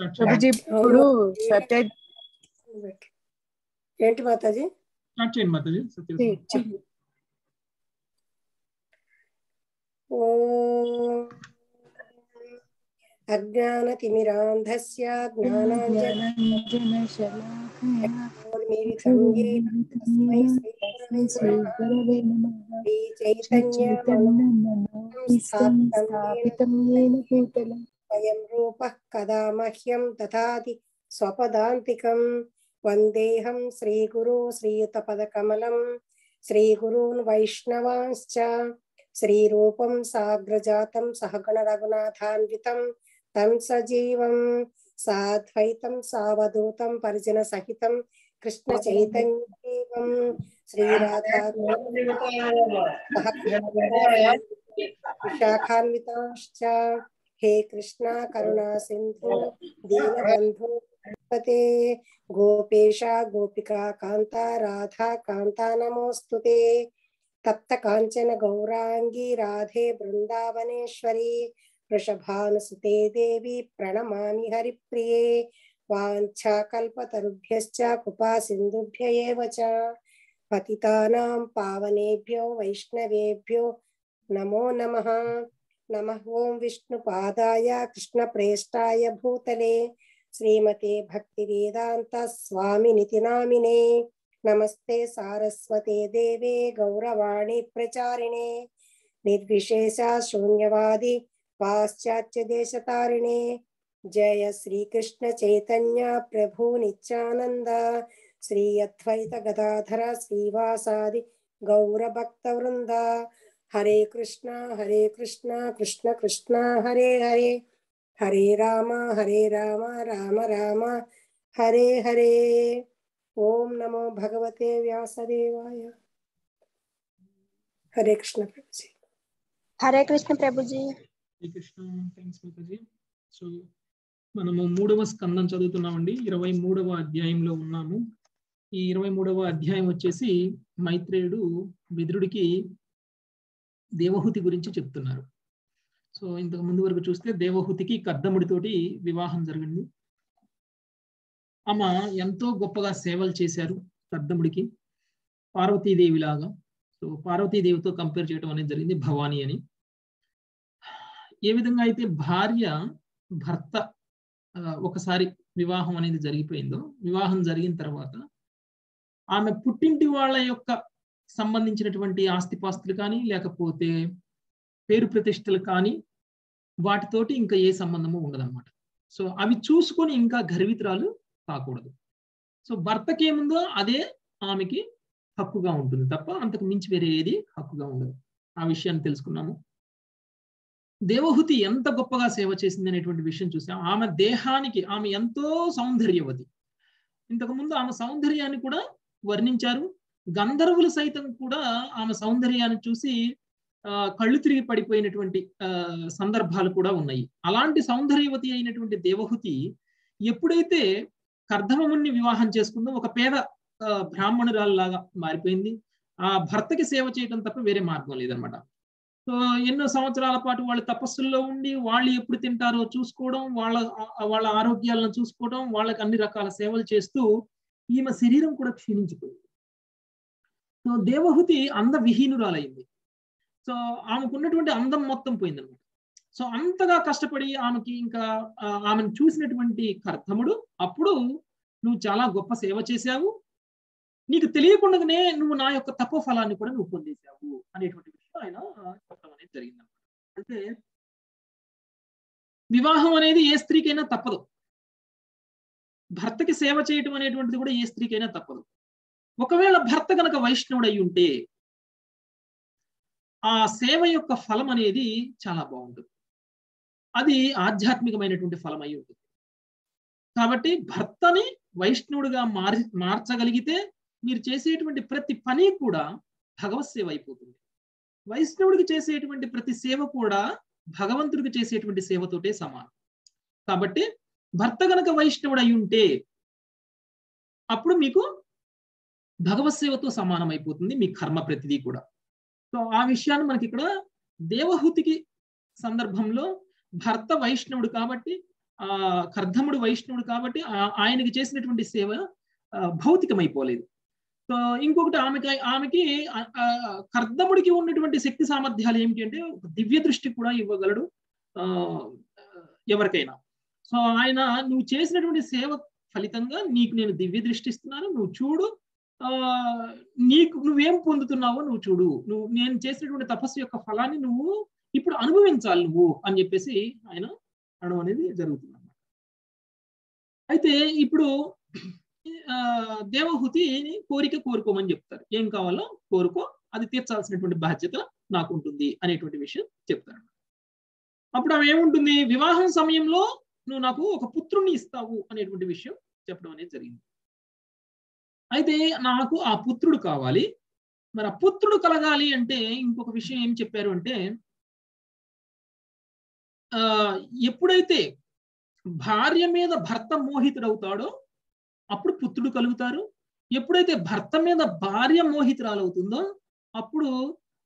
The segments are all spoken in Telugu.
ప్రభుజీ ఇప్పుడు సత్య ఏంటి మాతాజీ? స్టార్ట్ చేయండి మాతాజీ. సత్య చెయ్యి. ఓం అజ్ఞానతిమిరాంధస్య జ్ఞానాంజనోర్మిలితం యేన తస్మై శ్రీగురవే स्वयं रूपः कदा मह्यं ददाति स्वपदान्तिकं वन्देऽहं श्रीगुरु श्रीयुतपदकमलं श्रीगुरून् वैष्णवांश्च। श्रीरूपं साग्रजातं सहगणरघुनाथान्वितं। तं सजीवं साद्वैतं सावधूतं परिजनसहितं कृष्णचैतन्यदेवं श्रीराधा विशाखान्विताश्च। हे कृष्णा करुणा सिंधु दीनबंधु पते गोपेशा गोपिका कांता राधा कांता नमोस्तु ते। तप्त कांचन गौरांगी राधे वृंदावनेश्वरी वृषभानुसुते देवी प्रणमा हरिप्रिये। वाञ्छाकल्पतरुभ्यश्च कृपा सिन्धुभ्य एव पतितानां पावनेभ्यो वैष्णवेभ्यो नमो नमः। नम ओं विष्णु ॐ कृष्ण कृष्णप्रेष्ठाय भूतले। श्रीमते भक्तिवेदान्तस्वामिनिति नामिने। नमस्ते सारस्वते देवे गौरवाणी प्रचारिणे। निर्विशेष शून्यवादी पाश्चात्य देशतारिणे जय श्रीकृष्ण चैतन्य प्रभु निचानंद श्री अद्वैत गदाधर श्रीवासादि गौरभक्तवृंदा హరే కృష్ణ హరే కృష్ణ కృష్ణ కృష్ణ హరే హరే. హరే రామ హరే రామ రామ రామ హరే హరే. ఓం నమో భగవతే వ్యాసదేవాయ. హరే కృష్ణ ప్రభుజీ. హరే కృష్ణ ప్రభుజీ. థ్యాంక్స్ మాతాజీ సో మనము మూడవ స్కందం చదువుతున్నామండి. ఇరవై మూడవ అధ్యాయంలో ఉన్నాము. ఈ ఇరవై మూడవ అధ్యాయం వచ్చేసి మైత్రేయుడు విదురుడికి దేవహుతి గురించి చెప్తున్నారు. సో ఇంతకు ముందు వరకు చూస్తే దేవహుతికి కర్దముడితోటి వివాహం జరిగింది. ఆమె ఎంతో గొప్పగా సేవలు చేశారు కర్దముడికి. పార్వతీదేవిలాగా. సో పార్వతీదేవితో కంపేర్ చేయడం అనేది జరిగింది భవానీ అని. ఏ విధంగా అయితే భార్య భర్త ఒకసారి వివాహం అనేది జరిగిపోయిందో వివాహం జరిగిన తర్వాత ఆమె పుట్టింటి వాళ్ళ యొక్క సంబంధించినటువంటి ఆస్తిపాస్తులు కానీ లేకపోతే పేరు ప్రతిష్టలు కానీ వాటితోటి ఇంకా ఏ సంబంధము ఉండదన్నమాట. సో అవి చూసుకొని ఇంకా గర్వితురాలు కాకూడదు. సో భర్తకి ఏముందో అదే ఆమెకి హక్కుగా ఉంటుంది తప్ప అంతకు మించి వేరే ఏది హక్కుగా ఉండదు. ఆ విషయాన్ని తెలుసుకున్నాము. దేవహుతి ఎంత గొప్పగా సేవ చేసింది అనేటువంటి విషయం చూసాం. ఆమె దేహానికి ఆమె ఎంతో సౌందర్యవతి. ఇంతకుముందు ఆమె సౌందర్యాన్ని కూడా వర్ణించారు. గంధర్వులు సైతం కూడా ఆమె సౌందర్యాన్ని చూసి ఆ, కళ్ళు తిరిగి పడిపోయినటువంటి ఆ, సందర్భాలు కూడా ఉన్నాయి. అలాంటి సౌందర్యవతి అయినటువంటి దేవహుతి ఎప్పుడైతే కర్ధమముని వివాహం చేసుకుందో ఒక పేద ఆ, బ్రాహ్మణురాల్లాగా మారిపోయింది. ఆ భర్తకి సేవ చేయడం తప్ప వేరే మార్గం లేదనమాట సో ఎన్నో సంవత్సరాల పాటు వాళ్ళు తపస్సుల్లో ఉండి వాళ్ళు ఎప్పుడు తింటారో చూసుకోవడం వాళ్ళ వాళ్ళ ఆరోగ్యాలను చూసుకోవడం వాళ్ళకి అన్ని రకాల సేవలు చేస్తూ ఈమె శరీరం కూడా క్షీణించిపోయింది. సో దేవహుతి అంద విహీనురాలైంది సో ఆమెకున్నటువంటి అందం మొత్తం పోయిందనమాట. సో అంతగా కష్టపడి ఆమెకి ఇంకా ఆమెను చూసినటువంటి కర్తముడు అప్పుడు నువ్వు చాలా గొప్ప సేవ చేశావు. నీకు తెలియకుండానే నువ్వు నా యొక్క తపో ఫలాన్ని కూడా నువ్వు పొందేశావు అనేటువంటి విషయం ఆయన చెప్పడం అనేది జరిగిందనమాట. అంటే వివాహం అనేది ఏ స్త్రీకైనా తప్పదు. భర్తకి సేవ చేయటం అనేటువంటిది కూడా ఏ స్త్రీకైనా తప్పదు. ఒకవేళ భర్త గనక వైష్ణవుడు అయి ఉంటే ఆ సేవ యొక్క ఫలం అనేది చాలా బాగుంటుంది. అది ఆధ్యాత్మికమైనటువంటి ఫలం అయి ఉంటుంది. కాబట్టి భర్తని వైష్ణవుడిగా మార్చి మార్చగలిగితే మీరు చేసేటువంటి ప్రతి పని కూడా భగవత్ సేవ అయిపోతుంది. వైష్ణవుడికి చేసేటువంటి ప్రతి సేవ కూడా భగవంతుడికి చేసేటువంటి సేవతోటే సమానం. కాబట్టి భర్త గనక వైష్ణవుడు అయి ఉంటే అప్పుడు మీకు భగవత్ సేవతో సమానం అయిపోతుంది మీ కర్మ ప్రతిదీ కూడా. సో ఆ విషయాన్ని మనకి ఇక్కడ దేవహుతికి సందర్భంలో భర్త వైష్ణవుడు కాబట్టి ఆ కర్ధముడు వైష్ణవుడు కాబట్టి ఆ- ఆయనకి చేసినటువంటి సేవ భౌతికమైపోలేదు. సో ఇంకొకటి ఆమెకి ఆమెకి కర్ధముడికి ఉన్నటువంటి శక్తి సామర్థ్యాలు ఏమిటి అంటే దివ్య దృష్టి కూడా ఇవ్వగలడు ఆ, ఎవరికైనా. సో ఆయన నువ్వు చేసినటువంటి సేవ ఫలితంగా నీకు నేను దివ్య దృష్టి ఇస్తున్నాను నువ్వు చూడు నీకు నువ్వేం పొందుతున్నావో నువ్వు చూడు. నువ్వు నేను చేసినటువంటి తపస్సు యొక్క ఫలాన్ని నువ్వు ఇప్పుడు అనుభవించాలి నువ్వు అని చెప్పేసి ఆయన అనడం అనేది జరుగుతుంది అన్నమాట అయితే ఇప్పుడు ఆ కోరిక కోరుకోమని చెప్తారు. ఏం కావాలో కోరుకో అది తీర్చాల్సినటువంటి బాధ్యత నాకు ఉంటుంది అనేటువంటి విషయం చెప్తారు. అప్పుడు ఆమె ఏముంటుంది? వివాహం సమయంలో నువ్వు నాకు ఒక పుత్రుణ్ణి ఇస్తావు అనేటువంటి విషయం చెప్పడం అనేది జరిగింది. అయితే నాకు ఆ పుత్రుడు కావాలి. మరి ఆ పుత్రుడు కలగాలి అంటే ఇంకొక విషయం ఏం చెప్పారు అంటే ఆ ఎప్పుడైతే భార్య మీద భర్త మోహితుడవుతాడో అప్పుడు పుత్రుడు కలుగుతారు. ఎప్పుడైతే భర్త మీద భార్య మోహితురాలవుతుందో అప్పుడు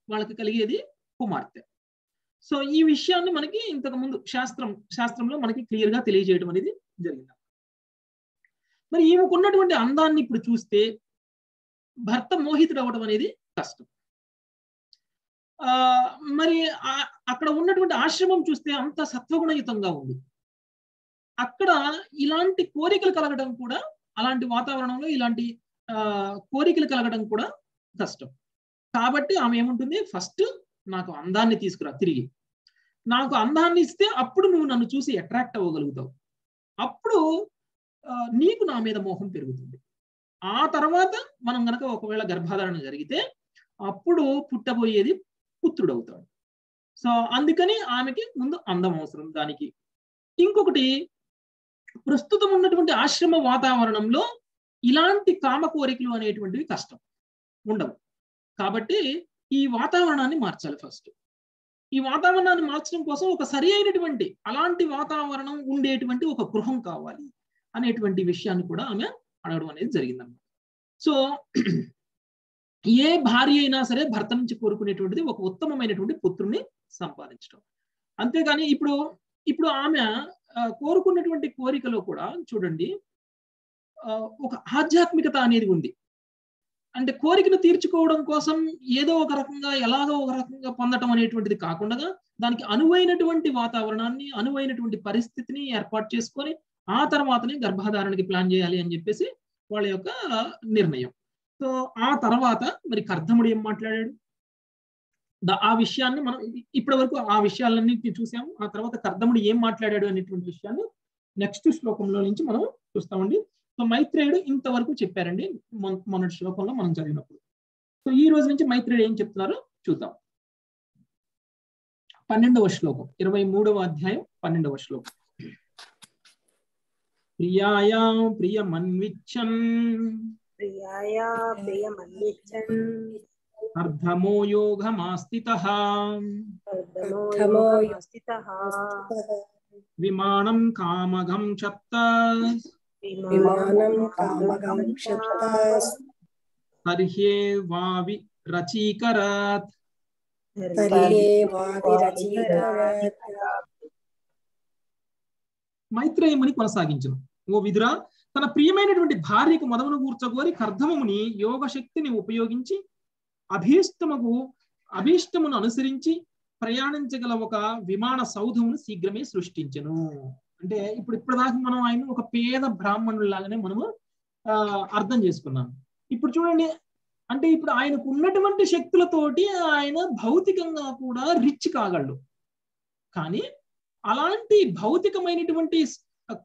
వాళ్ళకి కలిగేది కుమార్తె. సో ఈ విషయాన్ని మనకి ఇంతకు ముందు శాస్త్రం శాస్త్రంలో మనకి క్లియర్గా తెలియజేయడం అనేది జరిగింది. మరి ఈమెకు ఉన్నటువంటి అందాన్ని ఇప్పుడు చూస్తే భర్త మోహితుడు అవ్వడం అనేది కష్టం. ఆ మరి అక్కడ ఉన్నటువంటి ఆశ్రమం చూస్తే అంత సత్వగుణయుతంగా ఉంది. అక్కడ ఇలాంటి కోరికలు కలగడం కూడా అలాంటి వాతావరణంలో ఇలాంటి ఆ కోరికలు కలగడం కూడా కష్టం. కాబట్టి ఆమె ఏముంటుంది? ఫస్ట్ నాకు అందాన్ని తీసుకురా తిరిగి. నాకు అందాన్ని ఇస్తే అప్పుడు నువ్వు నన్ను చూసి అట్రాక్ట్ అవ్వగలుగుతావు. అప్పుడు నీకు నా మీద మోహం పెరుగుతుంది. ఆ తర్వాత మనం గనక ఒకవేళ గర్భధారణ జరిగితే అప్పుడు పుట్టబోయేది పుత్రుడు అవుతాడు సో అందుకని ఆమెకి ముందు అందం అవసరం దానికి. ఇంకొకటి ప్రస్తుతం ఉన్నటువంటి ఆశ్రమ వాతావరణంలో ఇలాంటి కామ కోరికలు అనేటువంటివి కష్టం ఉండవు. కాబట్టి ఈ వాతావరణాన్ని మార్చాలి ఫస్ట్. ఈ వాతావరణాన్ని మార్చడం కోసం ఒక సరి అయినటువంటి అలాంటి వాతావరణం ఉండేటువంటి ఒక గృహం కావాలి. అనేటువంటి విషయాన్ని కూడా ఆమె అడగడం అనేది జరిగిందన్నమాట. సో ఏ భార్య అయినా సరే భర్త నుంచి కోరుకునేటువంటిది ఒక ఉత్తమమైనటువంటి పుత్రుణ్ణి సంపాదించడం అంతేగాని ఇప్పుడు ఇప్పుడు ఆమె కోరుకున్నటువంటి కోరికలో కూడా చూడండి ఆ, ఒక ఆధ్యాత్మికత అనేది ఉంది. అంటే కోరికను తీర్చుకోవడం కోసం ఏదో ఒక రకంగా ఎలాగో ఒక రకంగా పొందటం అనేటువంటిది కాకుండా దానికి అనువైనటువంటి వాతావరణాన్ని అనువైనటువంటి పరిస్థితిని ఏర్పాటు చేసుకొని ఆ తర్వాతనే గర్భధారణకి ప్లాన్ చేయాలి అని చెప్పేసి వాళ్ళ యొక్క నిర్ణయం. సో ఆ తర్వాత మరి కర్ధముడు ఏం మాట్లాడాడు? ఆ విషయాన్ని మనం ఇప్పటి వరకు ఆ విషయాలన్నీ చూసాము. ఆ తర్వాత కర్ధముడు ఏం మాట్లాడాడు అనేటువంటి విషయాన్ని నెక్స్ట్ శ్లోకంలో నుంచి మనం చూస్తామండి. సో మైత్రేయుడు ఇంతవరకు చెప్పారండి. మొన్న మొన్నటి శ్లోకంలో మనం చదివినప్పుడు. సో ఈ రోజు నుంచి మైత్రేయుడు ఏం చెప్తున్నారో? చూద్దాం. పన్నెండవ శ్లోకం ఇరవై మూడవ అధ్యాయం పన్నెండవ శ్లోకం. ప్రియాయా ప్రియమన్విచ్చన్ ప్రియాయా ప్రియమన్విచ్చన్ అర్ధమో యోగమాస్థితః అర్ధమో అర్ధమో యోగమాస్థితః విమానం కామగం చత్త విమానం కామగం క్షత్తాస్ తర్హే వావి రచీకరాత్ తర్యే వావిరచీకరాత్ మైత్రేయముని కొనసాగించను ఓ విదురా తన ప్రియమైనటువంటి భార్యకు మదమును కూర్చగోరి కర్ధమముని యోగ శక్తిని ఉపయోగించి అభీష్టముకు అభీష్టమును అనుసరించి ప్రయాణించగల ఒక విమాన సౌధమును శీఘ్రమే సృష్టించను. అంటే ఇప్పుడు ఇప్పటిదాకా మనం ఆయన ఒక పేద బ్రాహ్మణులాగానే మనము ఆ అర్థం చేసుకున్నాం. ఇప్పుడు చూడండి అంటే ఇప్పుడు ఆయనకు ఉన్నటువంటి శక్తులతోటి ఆయన భౌతికంగా కూడా రిచ్ కాగలడు. కానీ అలాంటి భౌతికమైనటువంటి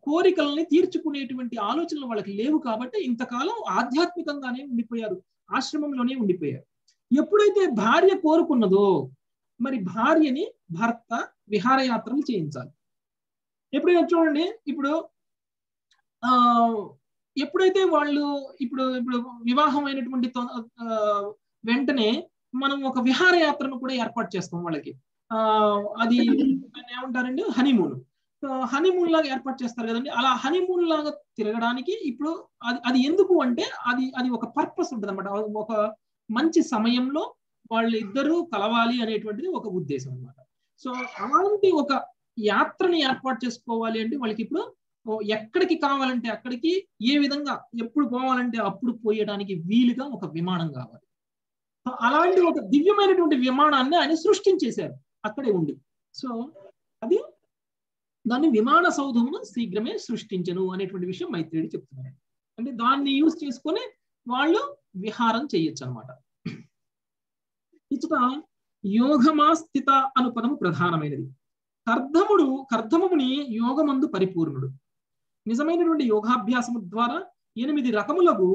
కోరికల్ని తీర్చుకునేటువంటి ఆలోచనలు వాళ్ళకి లేవు కాబట్టి ఇంతకాలం ఆధ్యాత్మికంగానే ఉండిపోయారు ఆశ్రమంలోనే ఉండిపోయారు. ఎప్పుడైతే భార్య కోరుకున్నదో మరి భార్యని భర్త విహారయాత్రలు చేయించాలి. ఎప్పుడైనా చూడండి ఇప్పుడు ఆ ఎప్పుడైతే వాళ్ళు ఇప్పుడు ఇప్పుడు వివాహం అయినటువంటి ఆ, వెంటనే మనం ఒక విహారయాత్రను కూడా ఏర్పాటు చేస్తాం వాళ్ళకి. ఆ అది ఏమంటారండి? హనీమూన్. హనీమూన్ లాగా ఏర్పాటు చేస్తారు కదండి. అలా హనీమూన్ లాగా తిరగడానికి ఇప్పుడు అది అది ఎందుకు అంటే అది అది ఒక పర్పస్ ఉంటుంది అనమాట ఒక మంచి సమయంలో వాళ్ళు ఇద్దరు కలవాలి అనేటువంటిది ఒక ఉద్దేశం అన్నమాట. సో అలాంటి ఒక యాత్రని ఏర్పాటు చేసుకోవాలి అంటే వాళ్ళకి ఇప్పుడు ఎక్కడికి కావాలంటే అక్కడికి ఏ విధంగా ఎప్పుడు పోవాలంటే అప్పుడు పోయడానికి వీలుగా ఒక విమానం కావాలి. అలాంటి ఒక దివ్యమైనటువంటి విమానాన్ని ఆయన సృష్టించేశారు. అక్కడే ఉండి. సో దాన్ని విమాన సౌధమును శీఘ్రమే సృష్టించను అనేటువంటి విషయం మైత్రేయుడు చెప్తున్నారు అంటే దాన్ని యూజ్ చేసుకొని వాళ్ళు విహారం చేయొచ్చు అనమాట ఇచ్చట యోగమా స్థిత అను పదము ప్రధానమైనది. కర్ధముడు కర్ధముని యోగమందు పరిపూర్ణుడు. నిజమైనటువంటి యోగాభ్యాసము ద్వారా ఎనిమిది రకములకు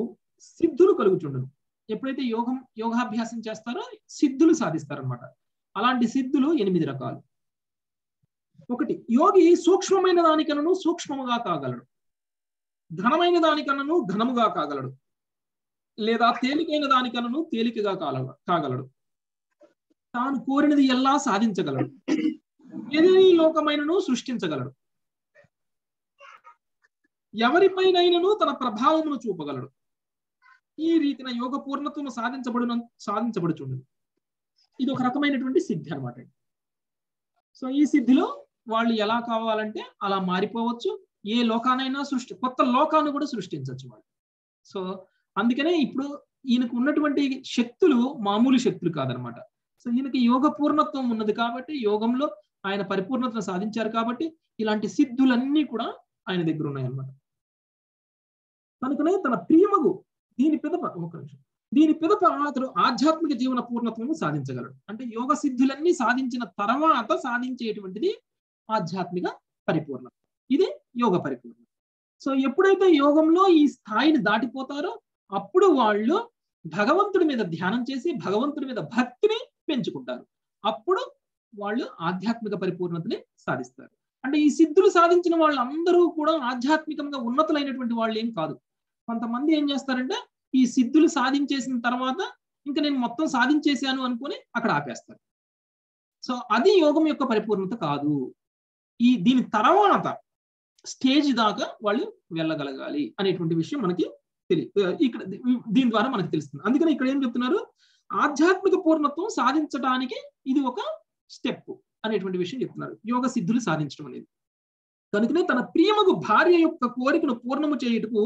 సిద్ధులు కలుగుచుండును. ఎప్పుడైతే యోగం యోగాభ్యాసం చేస్తారో సిద్ధులు సాధిస్తారనమాట అలాంటి సిద్ధులు ఎనిమిది రకాలు. ఒకటి యోగి సూక్ష్మమైన దానికనను సూక్ష్మముగా కాగలడు. ఘనమైన దానికన్నను ఘనముగా కాగలడు. లేదా తేలికైన దానికన్నను తేలికగా కాల కాగలడు. తాను కోరినది ఎలా సాధించగలడు? ఏదేని లోకమైనను సృష్టించగలడు? ఎవరిపైనైనను తన ప్రభావమును చూపగలడు? ఈ రీతిన యోగ పూర్ణత్వము సాధించబడిన సాధించబడుచుండదు ఇది ఒక రకమైనటువంటి సిద్ధి అనమాట సో ఈ సిద్ధిలో వాళ్ళు ఎలా కావాలంటే అలా మారిపోవచ్చు. ఏ లోకానైనా సృష్టి కొత్త లోకాన్ని కూడా సృష్టించవచ్చు వాళ్ళు. సో అందుకనే ఇప్పుడు ఈయనకు ఉన్నటువంటి శక్తులు మామూలు శక్తులు కాదనమాట. సో ఈయనకి యోగ పూర్ణత్వం ఉన్నది కాబట్టి యోగంలో ఆయన పరిపూర్ణతను సాధించారు కాబట్టి ఇలాంటి సిద్ధులన్నీ కూడా ఆయన దగ్గర ఉన్నాయన్నమాట. కనుకనే తన ప్రియమగు దీని పిదప ఒక నిమిషం. దీని పిదప అతడు ఆధ్యాత్మిక జీవన పూర్ణత్వము సాధించగలడు. అంటే యోగ సిద్ధులన్నీ సాధించిన తర్వాత సాధించేటువంటిది ఆధ్యాత్మిక పరిపూర్ణత. ఇది యోగ పరిపూర్ణత. సో ఎప్పుడైతే యోగంలో ఈ స్థాయిని దాటిపోతారో అప్పుడు వాళ్ళు భగవంతుడి మీద ధ్యానం చేసి భగవంతుడి మీద భక్తిని పెంచుకుంటారు. అప్పుడు వాళ్ళు ఆధ్యాత్మిక పరిపూర్ణతని సాధిస్తారు. అంటే ఈ సిద్ధులు సాధించిన వాళ్ళందరూ కూడా ఆధ్యాత్మికంగా ఉన్నతులైనటువంటి వాళ్ళు ఏం కాదు. కొంతమంది ఏం చేస్తారంటే ఈ సిద్ధులు సాధించేసిన తర్వాత ఇంకా నేను మొత్తం సాధించేశాను అనుకుని అక్కడ ఆపేస్తారు. సో అది యోగం యొక్క పరిపూర్ణత కాదు. ఈ దీని తర్వాత స్టేజ్ దాకా వాళ్ళు వెళ్ళగలగాలి అనేటువంటి విషయం మనకి తెలియ ఇక్కడ దీని ద్వారా మనకి తెలుస్తుంది. అందుకని ఇక్కడ ఏం చెప్తున్నారు? ఆధ్యాత్మిక పూర్ణత్వం సాధించడానికి ఇది ఒక స్టెప్ అనేటువంటి విషయం చెప్తున్నారు. యోగ సిద్ధులు సాధించడం అనేది. కనుకనే తన ప్రియమగు భార్య యొక్క కోరికను పూర్ణము చేయుటకు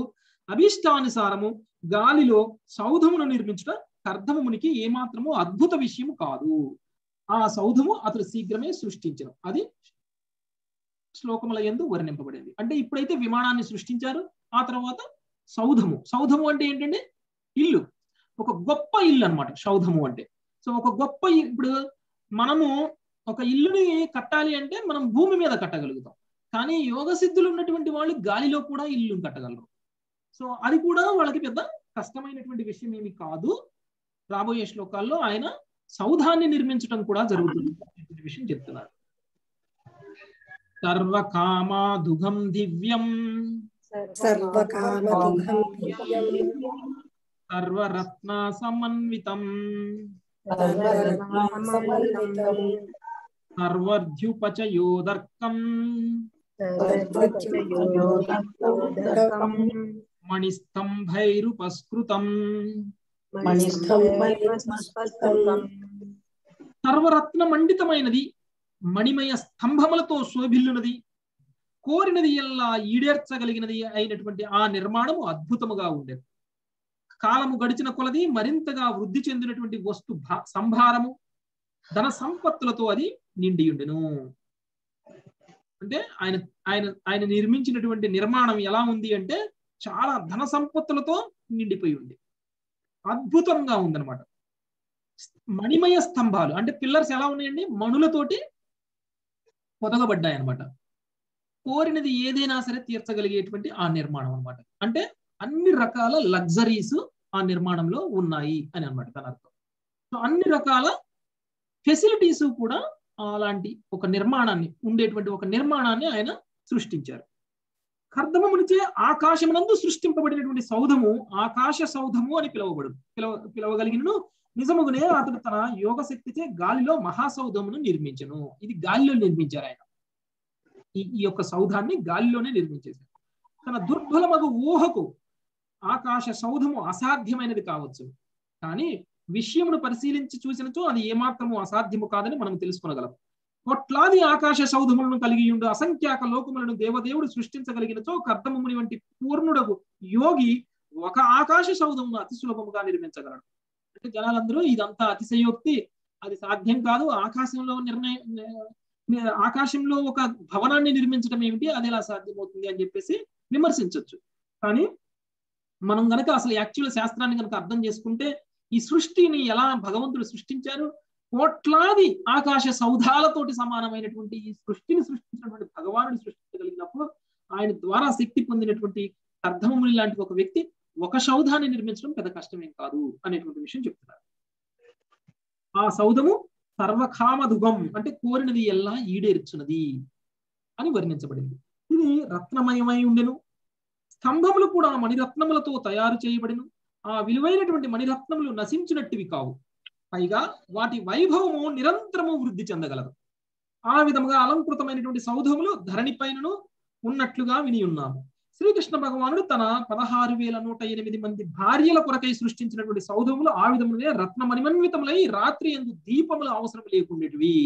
అభీష్టానుసారము గాలిలో సౌధమును నిర్మించుట కర్ధమునికి ఏమాత్రము అద్భుత విషయము కాదు. ఆ సౌధము అతడు శీఘ్రమే సృష్టించను. అది శ్లోకముల ఎందు వర్ణింపబడింది. అంటే ఇప్పుడైతే విమానాన్ని సృష్టించారు ఆ తర్వాత సౌధము. సౌధము అంటే ఏంటంటే ఇల్లు. ఒక గొప్ప ఇల్లు అనమాట సౌధము అంటే. సో ఒక గొప్ప ఇప్పుడు మనము ఒక ఇల్లుని కట్టాలి అంటే మనం భూమి మీద కట్టగలుగుతాం. కానీ యోగ సిద్ధులు ఉన్నటువంటి వాళ్ళు గాలిలో కూడా ఇల్లు కట్టగలరు. సో అది కూడా వాళ్ళకి పెద్ద కష్టమైనటువంటి విషయం ఏమి కాదు. రాబోయే శ్లోకాల్లో ఆయన సౌధాన్ని నిర్మించడం కూడా జరుగుతుంది విషయం చెప్తున్నారు. सर्वकामादुघं दिव्यं सर्वकामदुघं दिव्यं सर्वरत्नासमन्वितम्। सर्वद्युपचयोदर्कम्। मणिस्तम्भैरुपस्कृतम्। सर्वरत्नमण्डितमैनदि మణిమయ స్తంభములతో శోభిల్లునది. కోరినది ఎల్లా ఈడేర్చగలిగినది అయినటువంటి ఆ నిర్మాణము అద్భుతముగా ఉండేది. కాలము గడిచిన కొలది మరింతగా వృద్ధి చెందినటువంటి వస్తు సంభారము ధన సంపత్తులతో అది నిండి ఉండెను. అంటే ఆయన ఆయన ఆయన నిర్మించినటువంటి నిర్మాణం ఎలా ఉంది అంటే చాలా ధన సంపత్తులతో నిండిపోయి ఉంది. అద్భుతంగా ఉందన్నమాట. మణిమయ స్తంభాలు అంటే పిల్లర్స్ ఎలా ఉన్నాయండి? మణులతోటి పొదగబడ్డాయి అనమాట కోరినది ఏదైనా సరే తీర్చగలిగేటువంటి ఆ నిర్మాణం అన్నమాట. అంటే అన్ని రకాల లగ్జరీస్ ఆ నిర్మాణంలో ఉన్నాయి అని అన్నమాట దాని అర్థం. సో అన్ని రకాల ఫెసిలిటీస్ కూడా అలాంటి ఒక నిర్మాణాన్ని ఉండేటువంటి ఒక నిర్మాణాన్ని ఆయన సృష్టించారు. కర్దమమునిచే ఆకాశమునందు సృష్టింపబడినటువంటి సౌధము ఆకాశ సౌధము అని పిలువబడు పిలవ పిలవగలిగినను నిజముగానే అతడు తన యోగ శక్తిచే గాలిలో మహాసౌధమును నిర్మించను. ఇది గాలిలో నిర్మించారు ఆయన. ఈ ఈ యొక్క సౌధాన్ని గాలిలోనే నిర్మించేశారు. తన దుర్బలమగు ఊహకు ఆకాశ సౌధము అసాధ్యమైనది కావచ్చు. కానీ విషయమును పరిశీలించి చూసినచో అది ఏమాత్రము అసాధ్యము కాదని మనం తెలుసుకొనగలం. కొట్లాది ఆకాశ సౌధములను కలిగి ఉండు అసంఖ్యాక లోకములను దేవదేవుడు సృష్టించగలిగినచో కర్దముని వంటి పూర్ణుడకు యోగి ఒక ఆకాశ సౌధమును అతి సులభముగా నిర్మించగలడు. అంటే జనాలందరూ ఇదంతా అతిశయోక్తి. అది సాధ్యం కాదు. ఆకాశంలో నిర్ణయం ఆకాశంలో ఒక భవనాన్ని నిర్మించడం ఏమిటి? అది ఎలా సాధ్యమవుతుంది అని చెప్పేసి విమర్శించవచ్చు కానీ మనం గనక అసలు యాక్చువల్ శాస్త్రాన్ని కనుక అర్థం చేసుకుంటే ఈ సృష్టిని ఎలా భగవంతుడు సృష్టించారు? కోట్లాది ఆకాశ సౌధాలతోటి సమానమైనటువంటి ఈ సృష్టిని సృష్టించినటువంటి భగవానుడు సృష్టించగలిగినప్పుడు ఆయన ద్వారా శక్తి పొందినటువంటి అర్ధముని లాంటి ఒక వ్యక్తి ఒక సౌధాన్ని నిర్మించడం పెద్ద కష్టమేం కాదు అనేటువంటి విషయం చెప్తున్నారు. ఆ సౌధము సర్వకామదుగం అంటే కోరినది ఎల్లా ఈడేర్చున్నది అని వర్ణించబడింది. ఇది రత్నమయమై ఉండెను. స్తంభములు కూడా మణిరత్నములతో తయారు చేయబడిను. ఆ విలువైనటువంటి మణిరత్నములు నశించినట్టివి కావు. పైగా వాటి వైభవము నిరంతరము వృద్ధి చెందగలదు. ఆ విధముగా అలంకృతమైనటువంటి సౌధములు ధరణి పైనను ఉన్నట్లుగా విని ఉన్నాము. శ్రీకృష్ణ భగవానుడు తన పదహారు వేల నూట ఎనిమిది మంది భార్యల కొరకై సృష్టించినటువంటి సౌధములు ఆ విధములనే రత్నమణిమన్వితములై రాత్రి ఎందు దీపములు అవసరం లేకుండేటివి.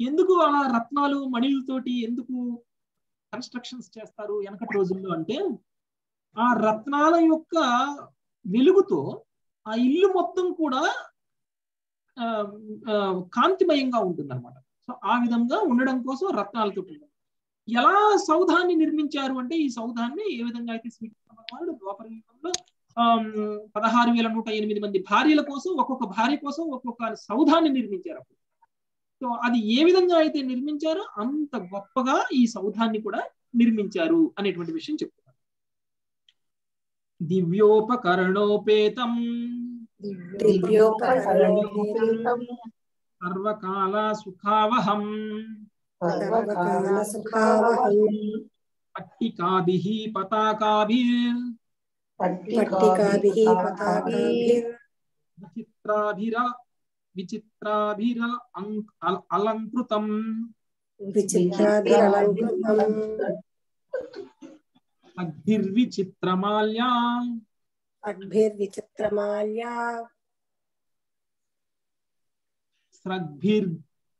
ఎందుకు అలా రత్నాలు మణిలతోటి ఎందుకు కన్స్ట్రక్షన్స్ చేస్తారు వెనకటి రోజుల్లో అంటే ఆ రత్నాల యొక్క వెలుగుతో ఆ ఇల్లు మొత్తం కూడా ఆ, కాంతిమయంగా ఉంటుంది అనమాట సో ఆ విధంగా ఉండడం కోసం రత్నాలతో ఉంటుంది ఎలా సౌధాన్ని నిర్మించారు అంటే ఈ సౌధాన్ని ఏ విధంగా అయితే శ్రీకృష్ణ భగవానుడు ద్వాపర యుగంలో ఆమ్, పదహారు వేల నూట ఎనిమిది మంది భార్యల కోసం ఒక్కొక్క భార్య కోసం ఒక్కొక్క సౌధాన్ని నిర్మించారు అప్పుడు. సో అది ఏ విధంగా అయితే నిర్మించారో అంత గొప్పగా ఈ సౌధాన్ని కూడా నిర్మించారు అనేటువంటి విషయం చెప్తున్నారు. దివ్యోపకరణోపేతం. దివ్యోపకరణోపేతం. సర్వకాల సుఖావహం. पट्टिकाभिः पताकाभिर् पट्टिकाभिः पताकाभिर् विचित्राभिर विचित्राभिर अलङ्कृतम् विचित्राभिरलङ्कृतम् अग्भिर्विचित्रमाल्या अग्भिर्विचित्रमाल्या स्रग्भिर्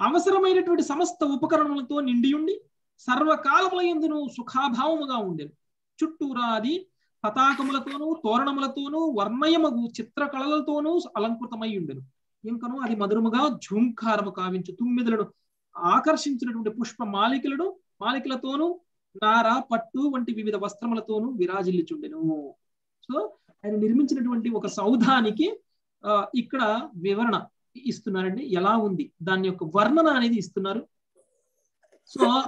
అవసరమైనటువంటి సమస్త ఉపకరణములతో నిండి ఉండి సర్వకాలముల ఎందును సుఖాభావముగా ఉండెను. చుట్టూరా అది పతాకములతోనూ తోరణములతోనూ వర్ణయమగు చిత్రకళలతోనూ అలంకృతమై ఉండెను. ఇంకను అది మధురముగా ఝుంకారము కావించు. తుమ్మిదలను ఆకర్షించినటువంటి పుష్ప మాలికలను మాలికలతోనూ నార పట్టు వంటి వివిధ వస్త్రములతోనూ విరాజిల్లుచుండెను. సో ఆయన నిర్మించినటువంటి ఒక సౌధానికి ఆ, ఇక్కడ వివరణ. ఇస్తున్నారండి? ఎలా ఉంది? దాని యొక్క వర్ణన అనేది ఇస్తున్నారు. సో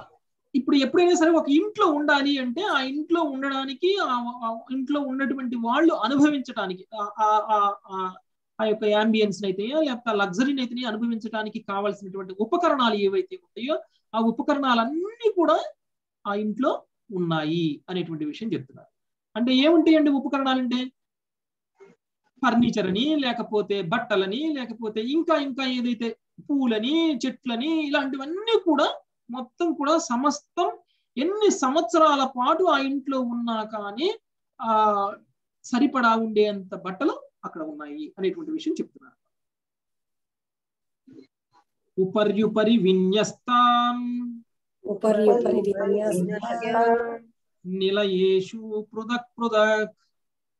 ఇప్పుడు ఎప్పుడైనా సరే ఒక ఇంట్లో ఉండాలి అంటే ఆ ఇంట్లో ఉండడానికి ఆ- ఇంట్లో ఉన్నటువంటి వాళ్ళు అనుభవించడానికి ఆ- ఆ- ఆ- ఆ- యొక్క యాంబియన్స్ అయితే లేకపోతే లగ్జరీని అయితే అనుభవించడానికి కావాల్సినటువంటి ఉపకరణాలు ఏవైతే ఉంటాయో ఆ ఉపకరణాలన్నీ కూడా ఆ ఇంట్లో ఉన్నాయి అనేటువంటి విషయం చెప్తున్నారు. అంటే ఏముంటాయండి ఉపకరణాలు అంటే ఫర్నిచర్ అని లేకపోతే బట్టలని లేకపోతే ఇంకా ఇంకా ఏదైతే పూలని చెట్లని ఇలాంటివన్నీ కూడా మొత్తం కూడా సమస్తం ఎన్ని సంవత్సరాల పాటు ఆ ఇంట్లో ఉన్నా కానీ ఆ సరిపడా ఉండేంత బట్టలు అక్కడ ఉన్నాయి అనేటువంటి విషయం చెప్తున్నారు. ఉపర్యుపరి విన్యస్తాం. నిలయేషు పృథక్ పృథక్.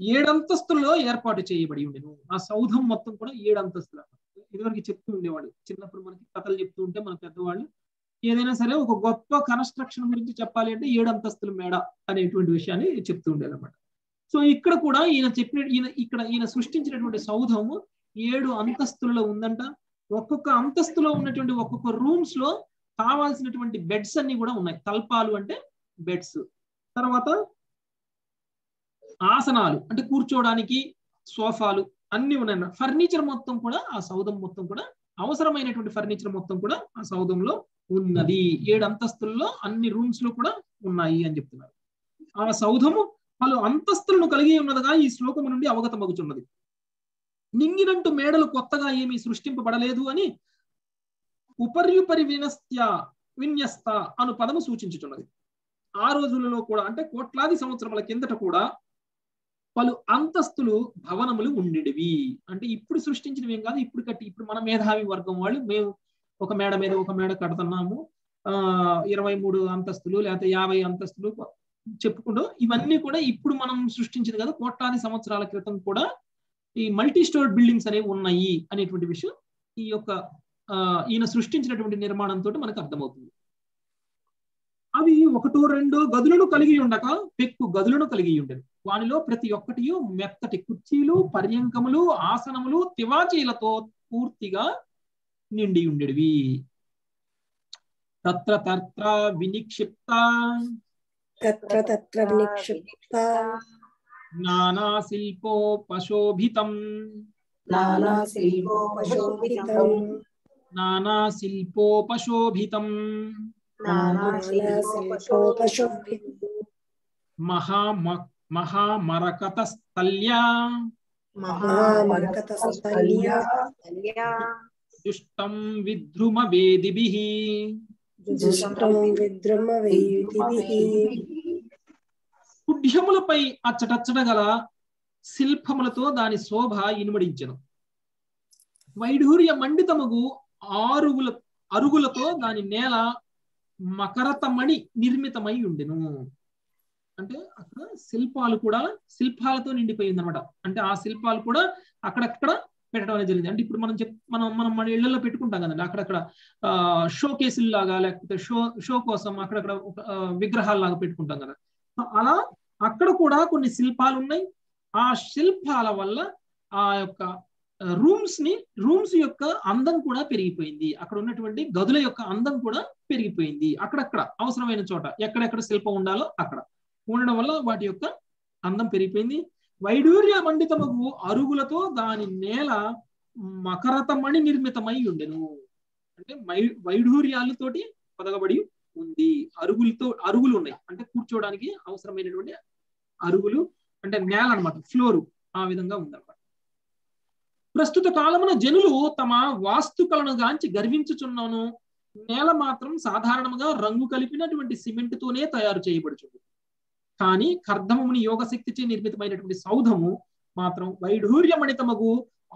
ఏడంతస్తుల్లో ఏర్పాటు చేయబడి ఉండేను. ఆ సౌధం మొత్తం కూడా ఏడంతస్తుల. ఇదివరకు చెప్తూ ఉండేవాడు చిన్నప్పుడు మనకి కథలు చెప్తూ ఉంటే మన పెద్దవాళ్ళు ఏదైనా సరే ఒక గొప్ప కన్స్ట్రక్షన్ గురించి చెప్పాలి అంటే ఏడు అంతస్తుల మేడ అనేటువంటి విషయాన్ని చెప్తూ ఉండేది అనమాట సో ఇక్కడ కూడా ఈయన చెప్పిన ఈయన ఇక్కడ ఈయన సృష్టించినటువంటి సౌధము ఏడు అంతస్తులలో ఉందంట. ఒక్కొక్క అంతస్తులో ఉన్నటువంటి ఒక్కొక్క రూమ్స్లో కావాల్సినటువంటి బెడ్స్ అన్ని కూడా ఉన్నాయి. తల్పాలు అంటే బెడ్స్. తర్వాత ఆసనాలు అంటే కూర్చోవడానికి సోఫాలు అన్ని ఉన్నాయి ఫర్నిచర్ మొత్తం కూడా ఆ సౌధం మొత్తం కూడా అవసరమైనటువంటి ఫర్నిచర్ మొత్తం కూడా ఆ సౌధంలో ఉన్నది. ఏడు అంతస్తుల్లో అన్ని రూమ్స్లో కూడా ఉన్నాయి అని చెప్తున్నారు. ఆ సౌధము పలు అంతస్తులను కలిగి ఉన్నదిగా ఈ శ్లోకము నుండి అవగతమగుచున్నది. నింగినంటు మేడలు కొత్తగా ఏమీ సృష్టింపబడలేదు అని ఉపర్యుపరి వినస్త్య విన్యస్త అను పదము సూచించుచున్నది. ఆ రోజులలో కూడా అంటే కోట్లాది సంవత్సరముల కిందట కూడా పలు అంతస్తులు భవనములు ఉండేవి అంటే ఇప్పుడు సృష్టించినవి ఏం కాదు ఇప్పుడు కట్టి ఇప్పుడు మన మేధావి వర్గం వాళ్ళు మేము ఒక మేడ మీద ఒక మేడ కడుతున్నాము. ఆ ఇరవై మూడు అంతస్తులు లేకపోతే యాభై అంతస్తులు చెప్పుకుంటూ ఇవన్నీ కూడా ఇప్పుడు మనం సృష్టించింది కదా కోట్లాది సంవత్సరాల క్రితం కూడా ఈ మల్టీ స్టోర్ బిల్డింగ్స్ అనేవి ఉన్నాయి అనేటువంటి విషయం ఈ యొక్క ఈయన సృష్టించినటువంటి నిర్మాణంతో మనకు అర్థమవుతుంది. అవి ఒకటో రెండో గదులను కలిగి ఉండక పెక్కు గదులను కలిగి ఉండేది వానిలో ప్రతి ఒక్కటి మెత్తటి కుర్చీలు పర్యంకములు ఆసనములు తివాచీలతో పూర్తిగా నిండి ఉండేవి తత్ర తత్ర వినిక్షిప్త. తత్ర తత్ర వినిక్షిప్త. నానా శిల్పోపశోభితం నానా శిల్పోపశోభితం నానా శిల్పోపశోభితం మహామరకతస్థల్య దుష్టం విద్రుమ వేదిభిః దుష్టం విద్రుమ వేదిభిః కుడ్యములపై అచ్చటచ్చట గల శిల్పములతో దాని శోభ ఇనుమడించెను. వైఢూర్య మండితముగు ఆరుగుల అరుగులతో దాని నేల మకరతమణి నిర్మితమై ఉండెను. అంటే అక్కడ శిల్పాలు కూడా శిల్పాలతో నిండిపోయింది అనమాట అంటే ఆ శిల్పాలు కూడా అక్కడక్కడ పెట్టడం అనేది జరిగింది. అంటే ఇప్పుడు మనం చెప్ మనం మనం మన ఇళ్ళలో పెట్టుకుంటాం కదండి అక్కడక్కడ ఆ షో కేసులు లాగా లేకపోతే షో షో కోసం అక్కడక్కడ విగ్రహాలు లాగా పెట్టుకుంటాం కదా. అలా అక్కడ కూడా కొన్ని శిల్పాలు ఉన్నాయి ఆ శిల్పాల వల్ల ఆ యొక్క రూమ్స్ని రూమ్స్ యొక్క అందం కూడా పెరిగిపోయింది. అక్కడ ఉన్నటువంటి గదుల యొక్క అందం కూడా పెరిగిపోయింది. అక్కడక్కడ అవసరమైన చోట ఎక్కడెక్కడ శిల్పం ఉండాలో అక్కడ. ఉండడం వల్ల వాటి యొక్క అందం పెరిగిపోయింది. వైడూర్య మండితమగు అరుగులతో దాని నేల మకరతమణి నిర్మితమై ఉండెను. అంటే వైఢూర్యాలతోటి పదగబడి ఉంది. అరుగులతో అరుగులు ఉన్నాయి. అంటే కూర్చోవడానికి అవసరమైనటువంటి అరుగులు అంటే నేల అనమాట ఫ్లోరు ఆ విధంగా ఉందన్నమాట. ప్రస్తుత కాలమున జనులు తమ వాస్తుకలను గాంచి గర్వించుచున్నాను. నేల మాత్రం సాధారణంగా రంగు కలిపినటువంటి సిమెంట్ తోనే తయారు చేయబడుచుంది. కానీ కర్ధముని యోగశక్తిచే నిర్మితమైనటువంటి సౌధము మాత్రం వైఢూర్యమణితమగు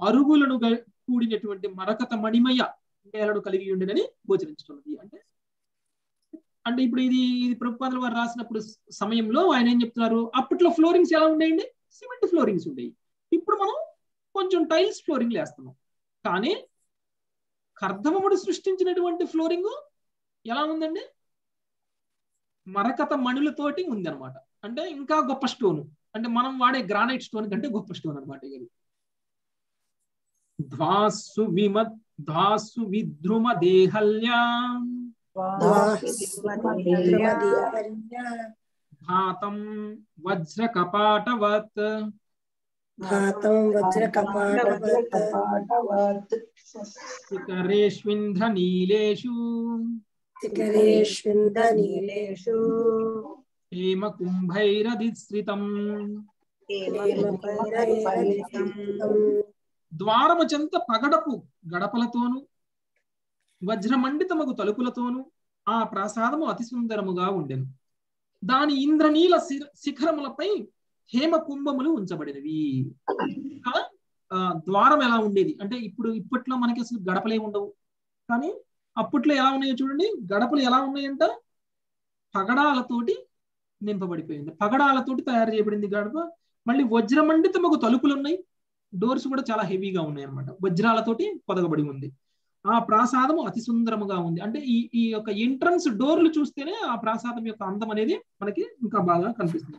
అరుగులను కూడినటువంటి మరకత మణిమయ నేలను కలిగి ఉండేదని గోచరించుతున్నది. అంటే అంటే ఇప్పుడు ఇది ఇది ప్రభుపాదులు వారు రాసినప్పుడు సమయంలో ఆయన ఏం చెప్తున్నారు? అప్పట్లో ఫ్లోరింగ్స్ ఎలా ఉండేయండి? సిమెంట్ ఫ్లోరింగ్స్ ఉండేవి ఇప్పుడు మనం కొంచెం టైల్స్ ఫ్లోరింగ్ వేస్తున్నాం. కానీ కర్ధమముడు సృష్టించినటువంటి ఫ్లోరింగ్ ఎలా ఉందండి? మరకత మణులతోటి ఉంది అనమాట అంటే ఇంకా గొప్ప స్టోన్. అంటే మనం వాడే గ్రానైట్ స్టోన్ కంటే గొప్ప స్టోన్ అనమాట ఇది. ధ్వాసు విమ ధ్వాసు విద్రుమ దేహల్యా. భాతం వజ్ర కపాటవత్ హేమ కుంభైరధిశ్రితం ద్వారము చెంత పగడపు గడపలతోను వజ్రమండితమగు తలుపులతోను ఆ ప్రాసాదము అతి సుందరముగా ఉండెను. దాని ఇంద్రనీల శిఖరములపై హేమ కుంభములు ఉంచబడినవి. ద్వారం ఎలా ఉండేది? అంటే ఇప్పుడు ఇప్పట్లో మనకి అసలు గడపలే ఉండవు. కానీ అప్పట్లో ఎలా ఉన్నాయో చూడండి. గడపలు ఎలా ఉన్నాయంట? పగడాలతోటి నింపబడిపోయింది. పగడాలతోటి తయారు చేయబడింది గడప. మళ్ళీ వజ్రమండితమగు తలుపులు ఉన్నాయి డోర్స్ కూడా చాలా హెవీగా ఉన్నాయి అనమాట వజ్రాలతోటి పొదగబడి ఉంది. ఆ ప్రాసాదము అతి సుందరముగా ఉంది. అంటే ఈ ఈ యొక్క ఎంట్రన్స్ డోర్లు చూస్తేనే ఆ ప్రాసాదం యొక్క అందం అనేది మనకి ఇంకా బాగా కనిపిస్తుంది.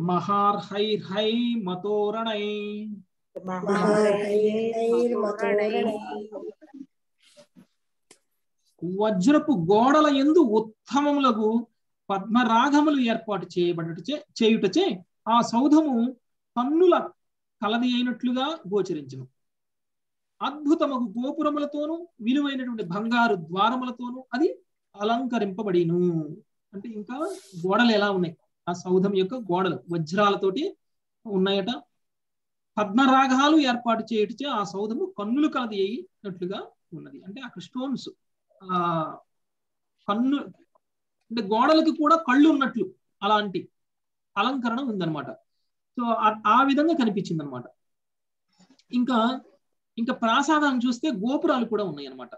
మహార్హైర్హై మతోరణై. వజ్రపు గోడల ఎందు ఉత్తమములకు పద్మరాగములు ఏర్పాటు చేయబడటచే చేయుటచే ఆ సౌధము కన్నుల కలది అయినట్లుగా గోచరించును. అద్భుతమగు గోపురములతోనూ విలువైనటువంటి బంగారు ద్వారములతోనూ అది అలంకరింపబడిను. అంటే ఇంకా గోడలు ఎలా ఉన్నాయి? ఆ సౌధం యొక్క గోడలు వజ్రాలతోటి ఉన్నాయట. పద్మరాగాలు ఏర్పాటు చేయటచే ఆ సౌధము కన్నులు కలదయ్యినట్లుగా ఉన్నది. అంటే అక్కడ స్టోన్స్ ఆ కన్ను అంటే గోడలకి కూడా కళ్ళు ఉన్నట్లు అలాంటి అలంకరణ ఉందన్నమాట. సో ఆ విధంగా కనిపించింది అనమాట ఇంకా ఇంకా ప్రాసాదాన్ని చూస్తే గోపురాలు కూడా ఉన్నాయి అనమాట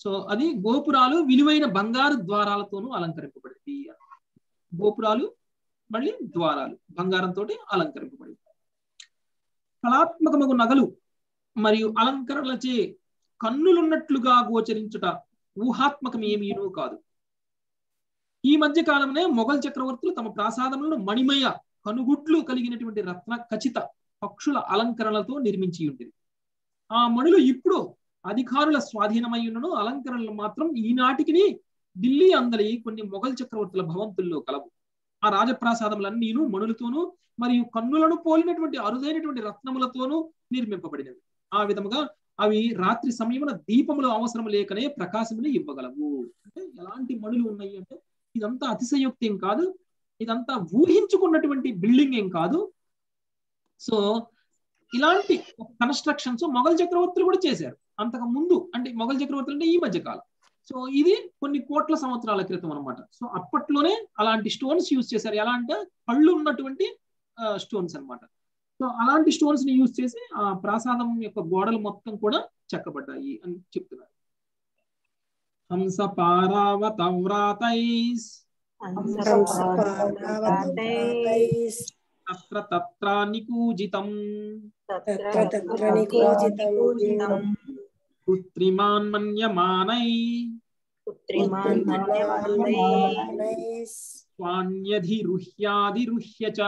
సో అది గోపురాలు విలువైన బంగారు ద్వారాలతోనూ అలంకరింపబడింది. గోపురాలు మళ్ళీ ద్వారాలు బంగారంతో అలంకరింపబడి కళాత్మకమగు నగలు మరియు అలంకరణలచే కన్నులున్నట్లుగా గోచరించుట ఊహాత్మకం ఏమీనూ కాదు. ఈ మధ్య కాలంలో మొఘల్ చక్రవర్తులు తమ ప్రాసాదములను మణిమయ కనుగుట్లు కలిగినటువంటి రత్న ఖచ్చిత పక్షుల అలంకరణలతో నిర్మించి ఉంటుంది ఆ మణులు ఇప్పుడు అధికారుల స్వాధీనమై ఉన్నను అలంకరణలు మాత్రం ఈనాటికి ఢిల్లీ అందలి కొన్ని మొఘల్ చక్రవర్తుల భవంతుల్లో కలవు. ఆ రాజప్రాసాదములన్నీను మణులతోనూ మరియు కన్నులను పోలినటువంటి అరుదైనటువంటి రత్నములతోనూ నిర్మింపబడినవి. ఆ విధముగా అవి రాత్రి సమయమున దీపములు అవసరం లేకనే ప్రకాశములు ఇవ్వగలవు. అంటే ఎలాంటి మణులు ఉన్నాయి అంటే ఇదంతా అతిశయోక్తి ఏం కాదు. ఇదంతా ఊహించుకున్నటువంటి బిల్డింగ్ ఏం కాదు. సో ఇలాంటి కన్స్ట్రక్షన్స్ మొఘల్ చక్రవర్తులు కూడా చేశారు. అంతకు ముందు అంటే మొఘల్ చక్రవర్తులు అంటే ఈ మధ్య కాలం సో ఇది కొన్ని కోట్ల సంవత్సరాల క్రితం అనమాట సో అప్పట్లోనే అలాంటి స్టోన్స్ యూజ్ చేశారు. ఎలా అంటే కళ్ళు ఉన్నటువంటి స్టోన్స్ అనమాట సో అలాంటి స్టోన్స్ని యూజ్ చేసి ఆ ప్రాసాదం యొక్క గోడలు మొత్తం కూడా చెక్కబడ్డాయి అని చెప్తున్నారు. హంస పారావతవ్రాతైస్ తత్ర తత్ర నికూజితం. కృత్రిమాన్ మన్యమానై చ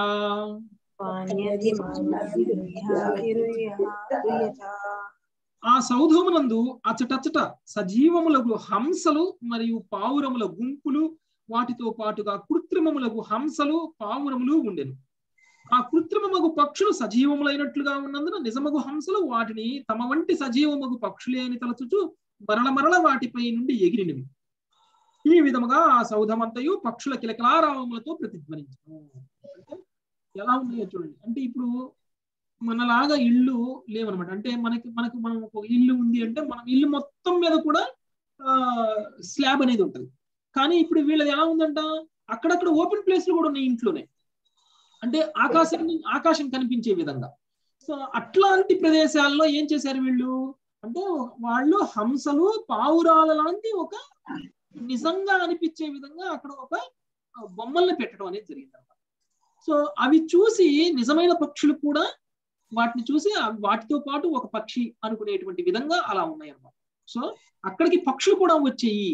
ఆ సౌధమునందు అచటచట సజీవములకు హంసలు మరియు పావురముల గుంపులు వాటితో పాటుగా కృత్రిమములకు హంసలు పావురములు ఉండెను. ఆ కృత్రిమమగు పక్షులు సజీవములైనట్లుగా ఉన్నందున నిజమగు హంసలు వాటిని తమ వంటి సజీవమగు పక్షులే అని తలచుచు మరల మరల వాటిపై నుండి ఎగిరినవి. ఈ విధముగా ఆ సౌధమంతయు పక్షుల కిలకలారావములతో ప్రతిధ్వనించను అంటే ఎలా ఉన్నాయో చూడండి. అంటే ఇప్పుడు మనలాగా ఇల్లు లేవనమాట. అంటే మనకి మనకు మనం ఒక ఇల్లు ఉంది అంటే మనం ఇల్లు మొత్తం మీద కూడా ఆ స్లాబ్ అనేది ఉంటుంది. కానీ ఇప్పుడు వీళ్ళది ఎలా ఉందంట? అక్కడక్కడ ఓపెన్ ప్లేస్లు కూడా ఉన్నాయి ఇంట్లోనే. అంటే ఆకాశం ఆకాశం కనిపించే విధంగా. సో అట్లాంటి ప్రదేశాల్లో ఏం చేశారు వీళ్ళు? అంటే వాళ్ళు హంసలు పావురాల లాంటి ఒక నిజంగా అనిపించే విధంగా అక్కడ ఒక బొమ్మల్ని పెట్టడం అనేది జరిగింది అనమాట సో అవి చూసి నిజమైన పక్షులు కూడా వాటిని చూసి వాటితో పాటు ఒక పక్షి అనుకునేటువంటి విధంగా అలా ఉన్నాయి అన్నమాట. సో అక్కడికి పక్షులు కూడా వచ్చేయి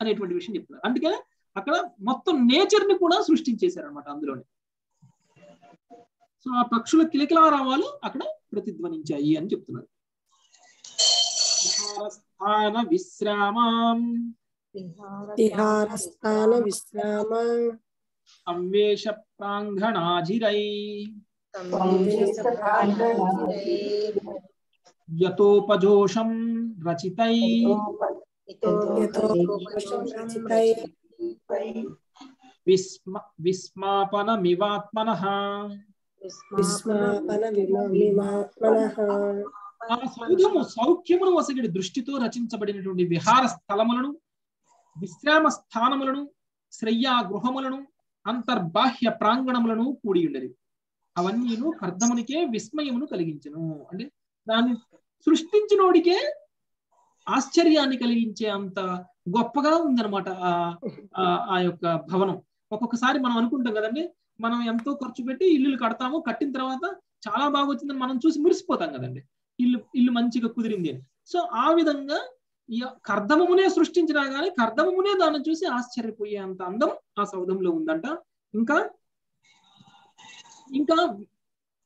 అనేటువంటి విషయం చెప్తున్నారు. అందుకే అక్కడ మొత్తం నేచర్ని కూడా సృష్టించేశారు అనమాట అందులోనే. సో ఆ పక్షుల కిలకిలారావాలు అక్కడ ప్రతిధ్వనించాయి అని చెప్తున్నారు. विहारस्थान विश्रामाम् विहारस्थान विश्राम यतोपजोषं रचितै विस्मापनमिवात्मनः। विस्मापनमिवात्मनः। ఆ సౌధము సౌఖ్యమును వసగిడి దృష్టితో రచించబడినటువంటి విహార స్థలములను విశ్రామ స్థానములను శ్రయ్యా గృహములను అంతర్బాహ్య ప్రాంగణములను కూడి ఉండేది. అవన్నీను కర్దమునికే విస్మయమును కలిగించను. అంటే దాన్ని సృష్టించినోడికే ఆశ్చర్యాన్ని కలిగించే అంత గొప్పగా ఉందన్నమాట ఆ ఆ- యొక్క భవనం. ఒక్కొక్కసారి మనం అనుకుంటాం కదండి మనం ఎంతో ఖర్చు పెట్టి ఇల్లు కడతాము కట్టిన తర్వాత చాలా బాగా వచ్చిందని మనం చూసి మురిసిపోతాం కదండి. ఇల్లు ఇల్లు మంచిగా కుదిరింది అని. సో ఆ విధంగా కర్దమమునే సృష్టించినా గానీ కర్దమమునే దాన్ని చూసి ఆశ్చర్యపోయే అంత అందం ఆ సౌధంలో ఉందంట. ఇంకా ఇంకా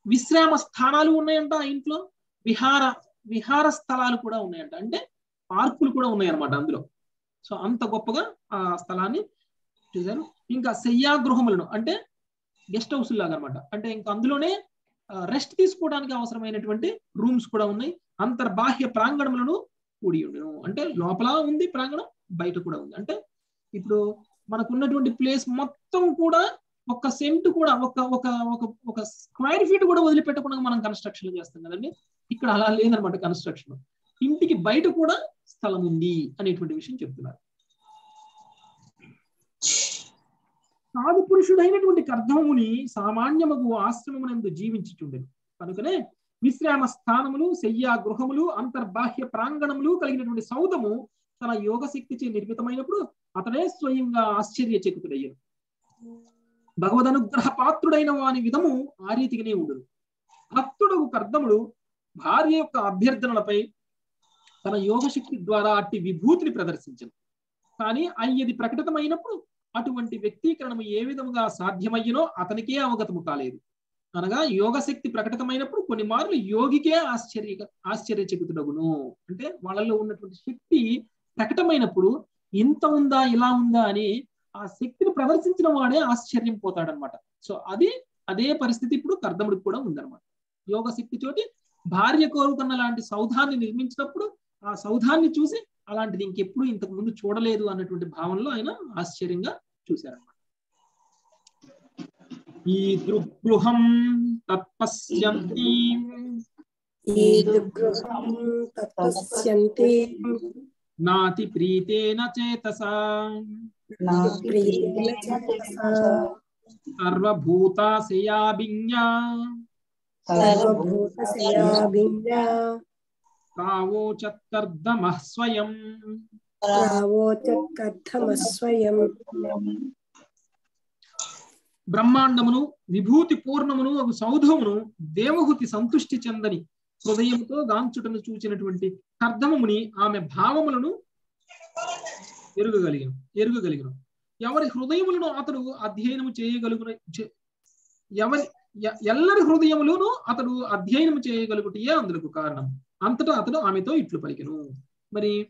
విశ్రామ స్థానాలు ఉన్నాయంట ఆ ఇంట్లో. విహార విహార స్థలాలు కూడా ఉన్నాయంట. అంటే పార్కులు కూడా ఉన్నాయన్నమాట అందులో. సో అంత గొప్పగా ఆ స్థలాన్ని చూశారు. ఇంకా శయ్యాగృహములను అంటే గెస్ట్ హౌస్ లాగా అనమాట అంటే ఇంకా అందులోనే రెస్ట్ తీసుకోవడానికి అవసరమైనటువంటి రూమ్స్ కూడా ఉన్నాయి. అంతర్బాహ్య ప్రాంగణములను కూడి ఉండను. అంటే లోపల ఉంది ప్రాంగణం బయట కూడా ఉంది. అంటే ఇప్పుడు మనకున్నటువంటి ప్లేస్ మొత్తం కూడా ఒక సెంట్ కూడా ఒక ఒక ఒక ఒక స్క్వేర్ ఫీట్ కూడా వదిలిపెట్టకుండా మనం కన్స్ట్రక్షన్ చేస్తాం కదండి. ఇక్కడ అలా లేదనమాట కన్స్ట్రక్షన్ ఇంటికి బయట కూడా స్థలం ఉంది అనేటువంటి విషయం చెప్తున్నారు. సాధు పురుషుడైనటువంటి కర్ధముని సామాన్యమగు ఆశ్రమమునందు జీవించుచుండెను. కనుకనే విశ్రామ స్థానములు శయ్యా గృహములు అంతర్బాహ్య ప్రాంగణములు కలిగినటువంటి సౌధము తన యోగ శక్తిచే నిర్మితమైనప్పుడు అతడే స్వయంగా ఆశ్చర్యచకితుడయ్యను. భగవదనుగ్రహ పాత్రుడైన వాని విధము ఆ రీతిగానే ఉండదు భక్తుడు కర్దముడు భార్య యొక్క అభ్యర్థనలపై తన యోగశక్తి ద్వారా అట్టి విభూతిని ప్రదర్శించను. కానీ అయ్యది ప్రకటితమైనప్పుడు అటువంటి వ్యక్తీకరణము ఏ విధముగా సాధ్యమయ్యనో అతనికే అవగతము కాలేదు. అనగా యోగశక్తి ప్రకటితమైనప్పుడు కొన్ని మార్లు యోగికే ఆశ్చర్య ఆశ్చర్యచకితుడగును. అంటే వాళ్ళలో ఉన్నటువంటి శక్తి ప్రకటమైనప్పుడు ఇంత ఉందా ఇలా ఉందా అని ఆ శక్తిని ప్రదర్శించిన వాడే ఆశ్చర్యం పోతాడనమాట. సో అది అదే పరిస్థితి ఇప్పుడు కర్దముడికి కూడా ఉందన్నమాట. యోగ శక్తి చోటి భార్య కోరుకున్న లాంటి సౌధాన్ని నిర్మించినప్పుడు ఆ సౌధాన్ని చూసి అలాంటిది ఇంకెప్పుడు ఇంతకు ముందు చూడలేదు అన్నటువంటి భావనలో ఆయన ఆశ్చర్యంగా చూశారన్నమాట ఈ దృగృహం తత్పశ్యంతి ఈ దుర్గృహం తత్పశ్యంతి నాతి ప్రీతేన చేతసా ప్రీతేన చేతసా సర్వభూతాశయాభిజ్ఞా సర్వభూతశయాభిజ్ఞా కావోచత్కర్దమః స్వయం బ్రహ్మాండమును విభూతి పూర్ణమును ఒక సౌధమును దేవహుతి సంతుష్టి చెందని హృదయంతో గాంచుటను చూచినటువంటి కర్దమముని ఆమె భావములను ఎరుగగలిగిన ఎరుగగలిగిన. ఎవరి హృదయములను అతడు అధ్యయనము చేయగలుగున ఎవరి ఎల్లరి హృదయములను అతడు అధ్యయనం చేయగలుగుటయే అందులకు కారణం. అంతటా అతడు ఆమెతో ఇట్లు పలికెను. మరి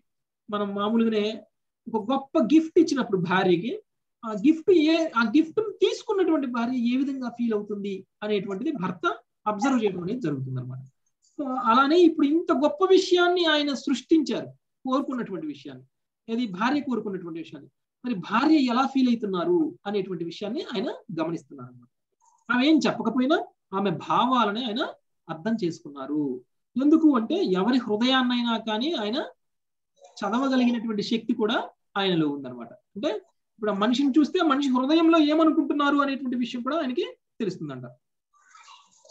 మనం మామూలుగానే ఒక గొప్ప గిఫ్ట్ ఇచ్చినప్పుడు భార్యకి ఆ గిఫ్ట్ ఏ ఆ గిఫ్ట్ తీసుకున్నటువంటి భార్య ఏ విధంగా ఫీల్ అవుతుంది అనేటువంటిది భర్త అబ్జర్వ్ చేయడం అనేది జరుగుతుంది అనమాట సో అలానే ఇప్పుడు ఇంత గొప్ప విషయాన్ని ఆయన సృష్టించారు కోరుకున్నటువంటి విషయాన్ని. ఇది భార్య కోరుకున్నటువంటి విషయాన్ని. మరి భార్య ఎలా ఫీల్ అవుతున్నారు అనేటువంటి విషయాన్ని ఆయన గమనిస్తున్నారు అనమాట ఆమె ఏం చెప్పకపోయినా ఆమె భావాలని ఆయన అర్థం చేసుకున్నారు. ఎందుకు అంటే ఎవరి హృదయాన్నైనా కానీ ఆయన చదవగలిగినటువంటి శక్తి కూడా ఆయనలో ఉందన్నమాట. అంటే ఇప్పుడు ఆ మనిషిని చూస్తే మనిషి హృదయంలో ఏమనుకుంటున్నారు అనేటువంటి విషయం కూడా ఆయనకి తెలుస్తుందంట.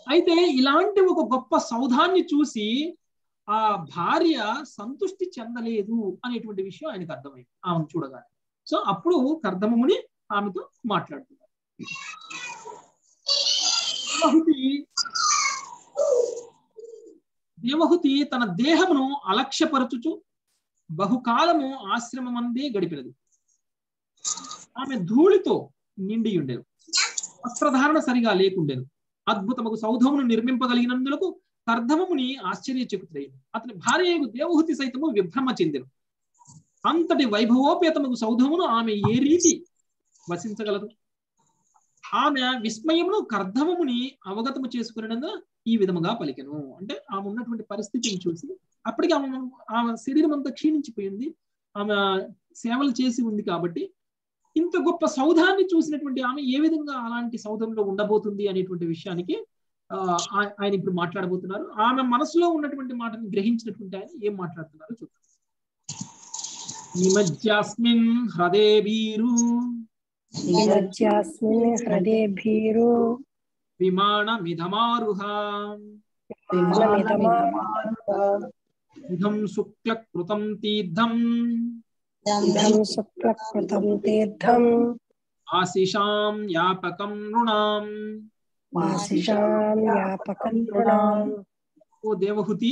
అయితే ఇలాంటి ఒక గొప్ప సౌధాన్ని చూసి ఆ భార్య సంతృష్టి చెందలేదు అనేటువంటి విషయం ఆయనకు అర్థమైంది. ఆమెను చూడగానే. సో అప్పుడు కర్దమముని ఆమెతో మాట్లాడుతున్నారు దేవహుతి దేవహుతి తన దేహమును అలక్ష్యపరచుచు బహుకాలము ఆశ్రమమందే గడిపినది. ఆమె ధూళితో నిండి ఉండేను వస్త్రధారణ సరిగా లేకుండెను. అద్భుతముకు సౌధమును నిర్మింపగలిగినందులకు కర్ధమముని ఆశ్చర్యచకుతుడైన అతని భార్య దేవహుతి సైతము విభ్రమ చెందెను. అంతటి వైభవోపేతముకు సౌధమును ఆమె ఏ రీతి వసించగలదు? ఆమె విస్మయమును కర్ధమముని అవగతము చేసుకునేందుకు ఈ విధముగా పలికెను. అంటే ఆమె ఉన్నటువంటి పరిస్థితిని చూసి అప్పటికి ఆమె ఆమె శరీరం అంతా క్షీణించిపోయింది. ఆమె సేవలు చేసి ఉంది కాబట్టి ఇంత గొప్ప సౌధాన్ని చూసినటువంటి ఆమె ఏ విధంగా అలాంటి సౌధంలో ఉండబోతుంది అనేటువంటి విషయానికి ఆ, ఆయన ఇప్పుడు మాట్లాడబోతున్నారు. ఆమె మనసులో ఉన్నటువంటి మాటను గ్రహించినటువంటి ఆయన ఏం మాట్లాడుతున్నారో చూద్దాం. నిమజ్జాస్మిన్ హృదే వీరు నిమజ్జాస్మిన్ హృదయ భీరు విమానమిధమారుహ ఇదం శుక్ల కృతం తీర్థం శుక్లకృతం తీర్థం ఆశిషాం యాపకం నృణాం ఆశిషాం నృణాం ఓ దేవహుతి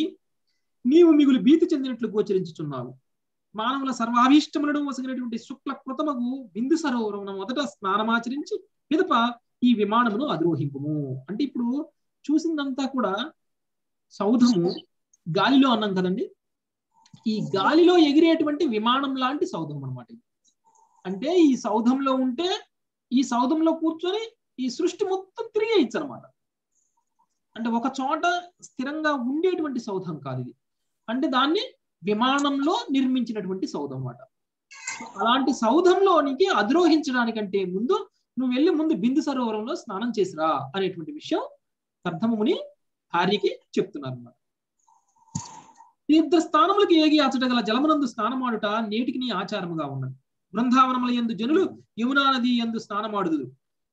నీవు మిగులు భీతి చెందినట్లు గోచరించుచున్నావు. మానవుల సర్వాభీష్టములను వసగినటువంటి శుక్ల కృతమగు బిందు సరోవరమున మొదట స్నానమాచరించి పిదప ఈ విమానమును అధిరోహింపము. అంటే ఇప్పుడు చూసిందంతా కూడా సౌధము గాలిలో అన్నాం కదండి. ఈ గాలిలో ఎగిరేటువంటి విమానం లాంటి సౌధం అన్నమాట ఇది. అంటే ఈ సౌధంలో ఉంటే ఈ సౌధంలో కూర్చొని ఈ సృష్టి మొత్తం తిరిగేయచ్చు అనమాట అంటే ఒక చోట స్థిరంగా ఉండేటువంటి సౌధం కాదు ఇది. అంటే దాన్ని విమానంలో నిర్మించినటువంటి సౌధం అన్నమాట. అలాంటి సౌధంలోనికి అధిరోహించడానికంటే ముందు నువ్వు వెళ్ళి ముందు బిందు సరోవరంలో స్నానం చేసిరా అనేటువంటి విషయం కర్ధముని భార్యకి చెప్తున్నారు అన్నమాట తీర్థ స్థానములకు ఏగి అచటగల జలమునందు స్నానమాడుట నేటికి నీ ఆచారముగా ఉన్నది. బృందావనముల ఎందు జనులు యమునా నది ఎందు స్నానమాడుదురు.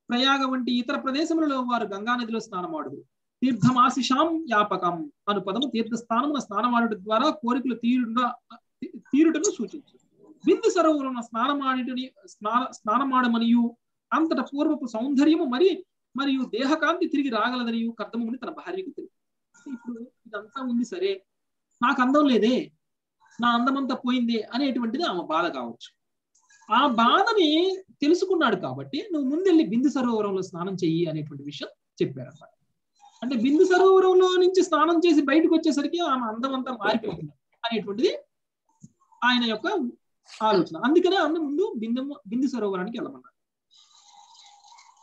ప్రయాగ వంటి ఇతర ప్రదేశములలో వారు గంగా నదిలో స్నానమాడుదురు. తీర్థమాశిషాం యాపకం అను పదము తీర్థస్థానమున స్నానమాడుట ద్వారా కోరికలు తీరుగా తీరుటను సూచించు. బిందు సరోవరం స్నానమాడిటని స్నాన స్నానమాడమనియు అంతట పూర్వపు సౌందర్యము మరి మరియు దేహకాంతి తిరిగి రాగలదనియు కర్దముని తన భార్యకు తెలియదు. ఇప్పుడు ఇదంతా ఉంది సరే నాకు అందం లేదే నా అందమంతా పోయింది అనేటువంటిది ఆమె బాధ కావచ్చు. ఆ బాధని తెలుసుకున్నాడు కాబట్టి నువ్వు ముందెళ్ళి బిందు సరోవరంలో స్నానం చెయ్యి అనేటువంటి విషయం చెప్పారన్నమాట. అంటే బిందు సరోవరంలో నుంచి స్నానం చేసి బయటకు వచ్చేసరికి ఆమె అందం అంతా మారిపోతుంది అనేటువంటిది ఆయన యొక్క ఆలోచన. అందుకనే ఆమె ముందు బిందు బిందు సరోవరానికి వెళ్ళమన్నారు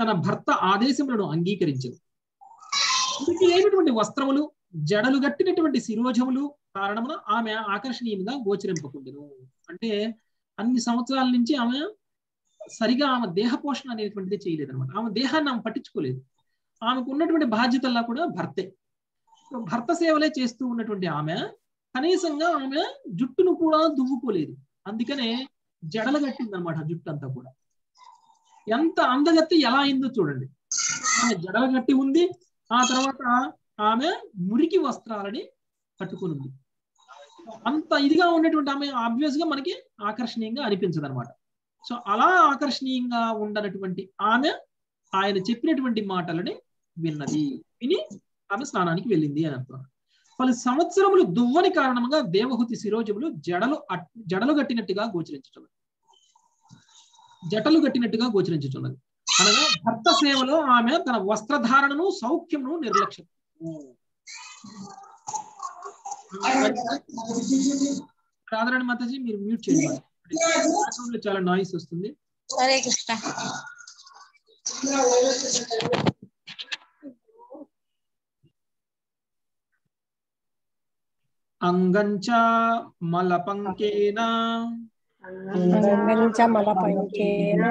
తన భర్త ఆదేశములను అంగీకరించింది. ఇంటికి లేనటువంటి వస్త్రములు? జడలు గట్టినటువంటి శిరోజములు కారణమున ఆమె ఆకర్షణీయంగా గోచరింపకుండెను. అంటే అన్ని సంవత్సరాల నుంచి ఆమె సరిగా ఆమె దేహ పోషణ అనేటువంటిది చేయలేదన్నమాట. ఆమె దేహాన్ని ఆమె పట్టించుకోలేదు. ఆమెకు ఉన్నటువంటి బాధ్యతల్లా కూడా భర్తే. భర్త సేవలే చేస్తూ ఉన్నటువంటి ఆమె కనీసంగా ఆమె జుట్టును కూడా దువ్వుకోలేదు. అందుకనే జడలు కట్టింది అనమాట జుట్టు అంతా కూడా. ఎంత అందగత్తి ఎలా అయిందో చూడండి. ఆమె జడలు కట్టి ఉంది. ఆ తర్వాత ఆమె మురికి వస్త్రాలని కట్టుకుని ఉంది. అంత ఇదిగా ఉన్నటువంటి ఆమె ఆబ్వియస్గా మనకి ఆకర్షణీయంగా అనిపించదు అనమాట సో అలా ఆకర్షణీయంగా ఉండనటువంటి ఆమె ఆయన చెప్పినటువంటి మాటలని విన్నది. విని ఆమె స్నానానికి వెళ్ళింది అని అంటున్నాను పలు సంవత్సరములు దువ్వని కారణంగా దేవహుతి శిరోజములు జడలు అట్- జడలు గట్టినట్టుగా గోచరించుతున్నది జటలు గట్టినట్టుగా గోచరించుతున్నది అనగా భర్త సేవలో ఆమె తన వస్త్రధారణను సౌఖ్యమును నిర్లక్ష్యం. రాధారాణి మాతాజీ మీరు మ్యూట్ చేయండి. చాలా నాయిస్ వస్తుంది. అంగంచ మలపంకేన అంగంచ మలపంకేన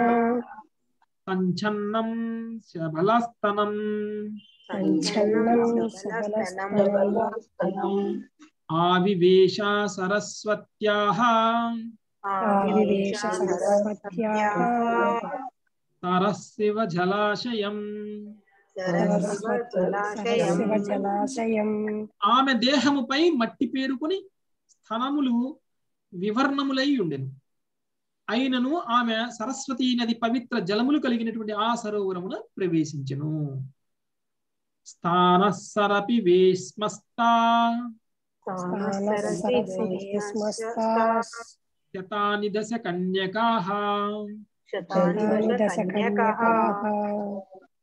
సంచన్నం శబలస్తనం. సంచలనం సబలస్తనం ఆవివేశ సరస్వత్యాః ఆవివేశ సరస్వత్యాః తరశివ జలాశయం. సరస్వ జలాశయం. ఆమె దేహముపై మట్టి పేరుకుని స్థనములు వివర్ణములై ఉండెను. అయినను ఆమె సరస్వతీ నది పవిత్ర జలములు కలిగినటువంటి ఆ సరోవరమున ప్రవేశించెను. స్థాన సరపి వేస్మస్తా శతాని దశ కన్యకాః. దశ కన్యకాః.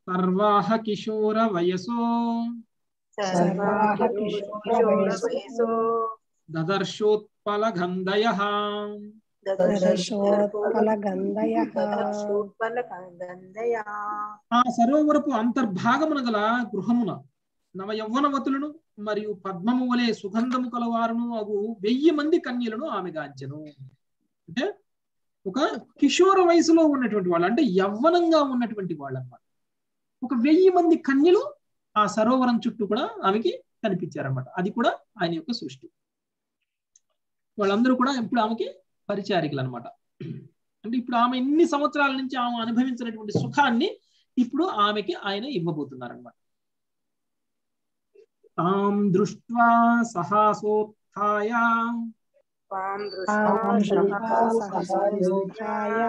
సర్వాహ కిశోర వయసో. దదర్శోత్పల గంధయా ఆ సరోవరపు అంతర్భాగమున గల గృహమున నవ యవ్వనవతులను మరియు పద్మము వలె సుగంధము కలవారును అగు వెయ్యి మంది కన్యలను ఆమె గాంచెను. అంటే ఒక కిషోర వయసులో ఉన్నటువంటి వాళ్ళు అంటే యవ్వనంగా ఉన్నటువంటి వాళ్ళు ఒక వెయ్యి మంది కన్యలు ఆ సరోవరం చుట్టూ కూడా ఆమెకి కనిపించారన్నమాట. అది కూడా ఆయన యొక్క సృష్టి. వాళ్ళందరూ కూడా ఇప్పుడు ఆమెకి పరిచారికలు అనమాట అంటే ఇప్పుడు ఆమె ఎన్ని సంవత్సరాల నుంచి ఆమె అనుభవించినటువంటి సుఖాన్ని ఇప్పుడు ఆమెకి ఆయన ఇవ్వబోతున్నారనమాట తాం దృష్ట్వా సహాసోత్థాయ. తాం సహస్రాయ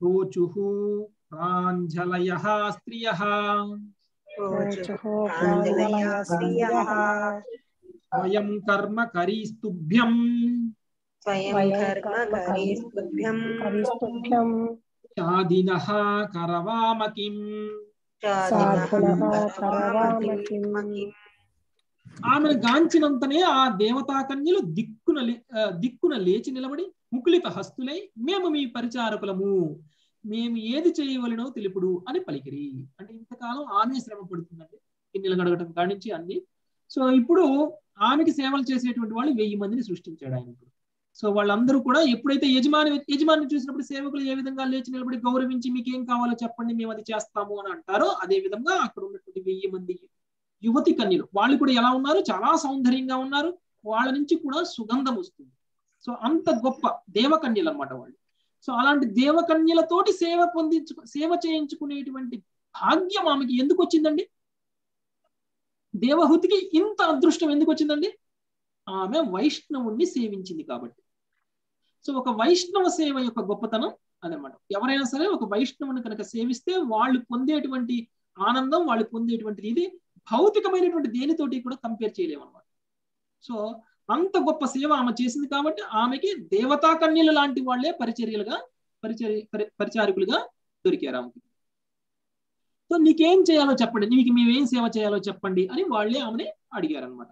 రోచుః ప్రాంజలయ స్త్రియ. రోచుః కరవామకిం ఆమెను గాంచినంతనే ఆ దేవతా కన్యలు దిక్కున లే- ఆ, దిక్కున లేచి నిలబడి ముకులిత హస్తులై మేము మీ పరిచారకులము. మేము ఏది చేయవలనో తెలుపుడు అని పలికిరి. అంటే ఇంతకాలం ఆమె శ్రమ పడుతుందండి. గిన్నెలు గడగటం కానించి అన్ని. సో ఇప్పుడు ఆమెకి సేవలు చేసేటువంటి వాళ్ళు వెయ్యి మందిని సృష్టించాడు ఆయన ఇప్పుడు. సో వాళ్ళందరూ కూడా ఎప్పుడైతే యజమాని యజమాని చూసినప్పుడు సేవకులు ఏ విధంగా లేచి నిలబడి గౌరవించి మీకు ఏం కావాలో చెప్పండి మేము అది చేస్తాము అని అంటారో అదే విధంగా అక్కడ ఉన్నటువంటి వెయ్యి మంది యువతి కన్యలు. వాళ్ళు కూడా ఎలా ఉన్నారు? చాలా సౌందర్యంగా ఉన్నారు. వాళ్ళ నుంచి కూడా సుగంధం వస్తుంది. సో అంత గొప్ప దేవకన్యలు అనమాట వాళ్ళు. సో అలాంటి దేవకన్యలతోటి సేవ పొందించు సేవ చేయించుకునేటువంటి భాగ్యం ఆమెకి ఎందుకు వచ్చిందండి? దేవహుతికి ఇంత అదృష్టం ఎందుకు వచ్చిందండి? ఆమె వైష్ణవుణ్ణి సేవించింది కాబట్టి. సో ఒక వైష్ణవ సేవ యొక్క గొప్పతనం అదనమాట ఎవరైనా సరే ఒక వైష్ణవుని కనుక సేవిస్తే వాళ్ళు పొందేటువంటి ఆనందం వాళ్ళు పొందేటువంటి ఇది భౌతికమైనటువంటి దేనితోటి కూడా కంపేర్ చేయలేము అనమాట సో అంత గొప్ప సేవ ఆమె చేసింది కాబట్టి ఆమెకి దేవతా కన్యలు లాంటి వాళ్ళే పరిచర్యలుగా పరిచర్య పరి- పరిచారకులుగా దొరికారు ఆమెకి. సో నీకేం చేయాలో చెప్పండి నీకు మేమేం సేవ చేయాలో చెప్పండి అని వాళ్ళే ఆమెని అడిగారు అనమాట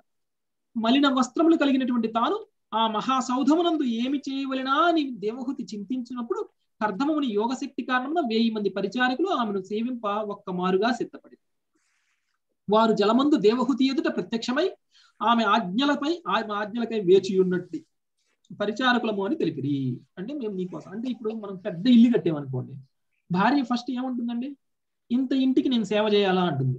మలిన వస్త్రములు కలిగినటువంటి తాను ఆ మహాసౌధమునందు ఏమి చేయవలెనా అని దేవహుతి చింతించినప్పుడు కర్ధమముని యోగశక్తి కారణమున వెయ్యి మంది పరిచారకులు ఆమెను సేవింప ఒక్క మారుగా సిద్ధపడింది వారు జలమందు దేవహుతి ఎదుట ప్రత్యక్షమై ఆమె ఆజ్ఞలపై ఆమె ఆజ్ఞలకై వేచి ఉన్నట్టు పరిచారకులము అని తెలిపిరి. అంటే మేము నీకోసం అంటే ఇప్పుడు మనం పెద్ద ఇల్లు కట్టామనుకోండి. భార్య ఫస్ట్ ఏమంటుందండి? ఇంత ఇంటికి నేను సేవ చేయాలా అంటుంది.